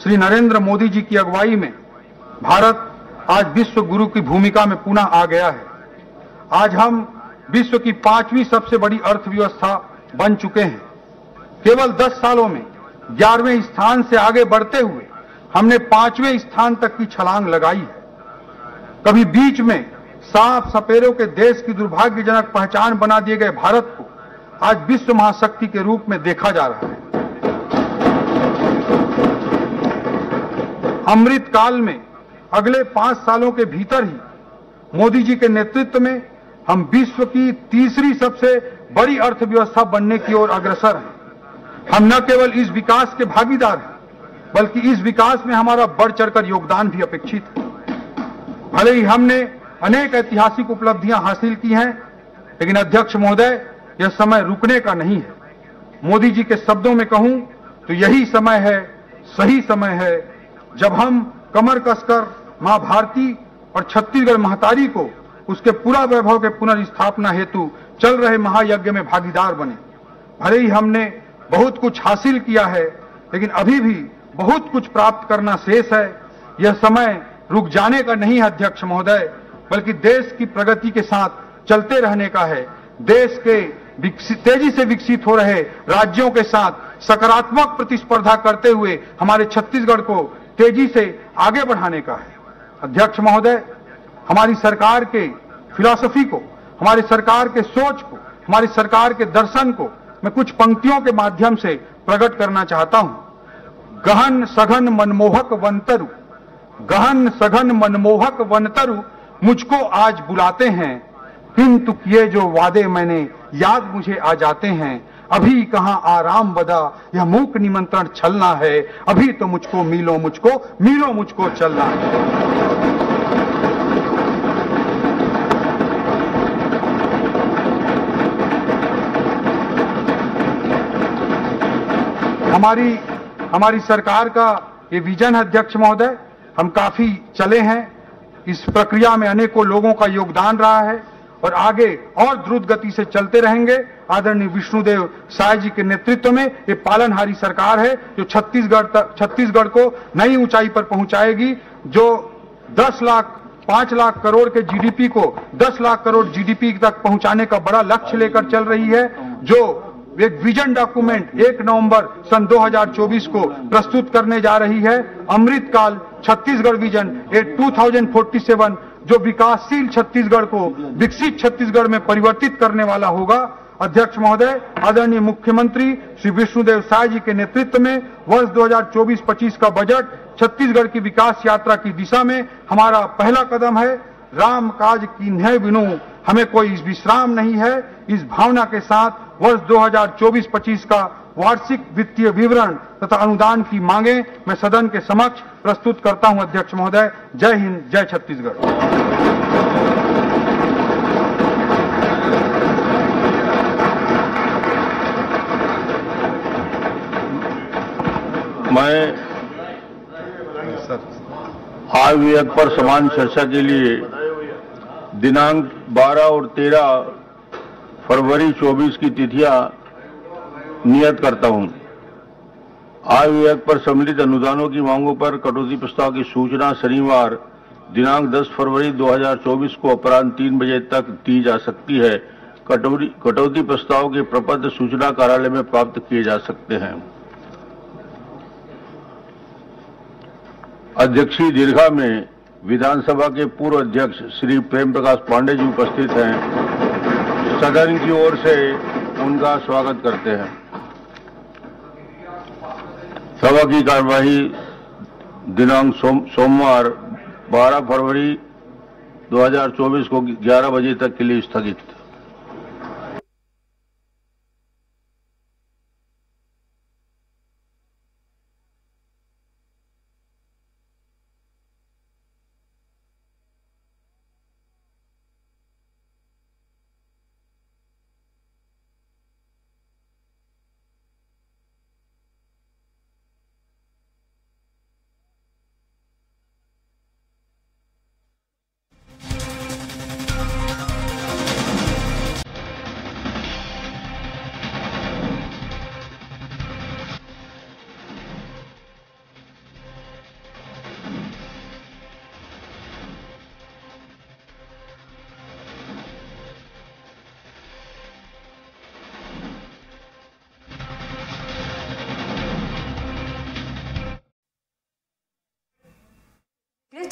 श्री नरेंद्र मोदी जी की अगुवाई में भारत आज विश्व गुरु की भूमिका में पुनः आ गया है। आज हम विश्व की पांचवी सबसे बड़ी अर्थव्यवस्था बन चुके हैं। केवल 10 सालों में, ग्यारहवें स्थान से आगे बढ़ते हुए हमने पाँचवें स्थान तक की छलांग लगाई है। कभी बीच में साफ़ सपेरों के देश की दुर्भाग्यजनक पहचान बना दिए गए भारत को आज विश्व महाशक्ति के रूप में देखा जा रहा है। अमृत काल में अगले पाँच सालों के भीतर ही मोदी जी के नेतृत्व में हम विश्व की तीसरी सबसे बड़ी अर्थव्यवस्था बनने की ओर अग्रसर हैं। हम न केवल इस विकास के भागीदार हैं, बल्कि इस विकास में हमारा बढ़ चढ़कर योगदान भी अपेक्षित है। भले ही हमने अनेक ऐतिहासिक उपलब्धियाँ हासिल की हैं, लेकिन अध्यक्ष महोदय, यह समय रुकने का नहीं है। मोदी जी के शब्दों में कहूँ तो यही समय है, सही समय है, जब हम कमर कसकर माँ भारती और छत्तीसगढ़ महतारी को उसके पूरा वैभव के पुनर्स्थापना हेतु चल रहे महायज्ञ में भागीदार बने। भले ही हमने बहुत कुछ हासिल किया है, लेकिन अभी भी बहुत कुछ प्राप्त करना शेष है। यह समय रुक जाने का नहीं है, अध्यक्ष महोदय, बल्कि देश की प्रगति के साथ चलते रहने का है। देश के तेज़ी से विकसित हो रहे राज्यों के साथ सकारात्मक प्रतिस्पर्धा करते हुए हमारे छत्तीसगढ़ को तेज़ी से आगे बढ़ाने का है। अध्यक्ष महोदय हमारी सरकार के फिलॉसफी को, हमारी सरकार के सोच को, हमारी सरकार के दर्शन को मैं कुछ पंक्तियों के माध्यम से प्रकट करना चाहता हूँ। गहन सघन मनमोहक वंतरु, गहन सघन मनमोहक वनतरु मुझको आज बुलाते हैं। किंतु किए जो वादे मैंने, याद मुझे आ जाते हैं। अभी कहाँ आराम बदा, यह मूक निमंत्रण छलना है। अभी तो मुझको मिलो मुझको मिलो मुझको चलना है। हमारी हमारी सरकार का ये विजन है, अध्यक्ष महोदय, हम काफ़ी चले हैं। इस प्रक्रिया में अनेकों लोगों का योगदान रहा है और आगे और द्रुत गति से चलते रहेंगे। आदरणीय विष्णुदेव साय जी के नेतृत्व में ये पालनहारी सरकार है, जो छत्तीसगढ़ तक, छत्तीसगढ़ को नई ऊंचाई पर पहुंचाएगी, जो 10 लाख, पाँच लाख करोड़ के जीडीपी को 10 लाख करोड़ जीडीपी तक पहुँचाने का बड़ा लक्ष्य लेकर चल रही है, जो एक विजन डॉक्यूमेंट एक नवंबर सन 2024 को प्रस्तुत करने जा रही है। अमृत काल छत्तीसगढ़ विजन ए 2047 जो विकासशील छत्तीसगढ़ को विकसित छत्तीसगढ़ में परिवर्तित करने वाला होगा। अध्यक्ष महोदय, आदरणीय मुख्यमंत्री श्री विष्णुदेव साय जी के नेतृत्व में वर्ष 2024-25 का बजट छत्तीसगढ़ की विकास यात्रा की दिशा में हमारा पहला कदम है। राम काज की बिनु हमें कोई विश्राम नहीं है। इस भावना के साथ वर्ष 2024-25 का वार्षिक वित्तीय विवरण तथा अनुदान की मांगे मैं सदन के समक्ष प्रस्तुत करता हूँ। अध्यक्ष महोदय जय हिंद जय छत्तीसगढ़। मैं आय पर समान चर्चा के लिए दिनांक 12 और 13 फरवरी 24 की तिथियाँ नियत करता हूँ। आय विधेयक पर सम्मिलित अनुदानों की मांगों पर कटौती प्रस्ताव की सूचना शनिवार दिनांक 10 फरवरी 2024 को अपराह्न तीन बजे तक दी जा सकती है। कटौती कटौती प्रस्ताव के प्रपत्र सूचना कार्यालय में प्राप्त किए जा सकते हैं। अध्यक्षीय दीर्घा में विधानसभा के पूर्व अध्यक्ष श्री प्रेम प्रकाश पांडे जी उपस्थित हैं। सदन की ओर से उनका स्वागत करते हैं। सभा की कार्यवाही दिनांक सोम, सोमवार 12 फरवरी 2024 को 11 बजे तक के लिए स्थगित।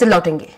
लौटेंगे।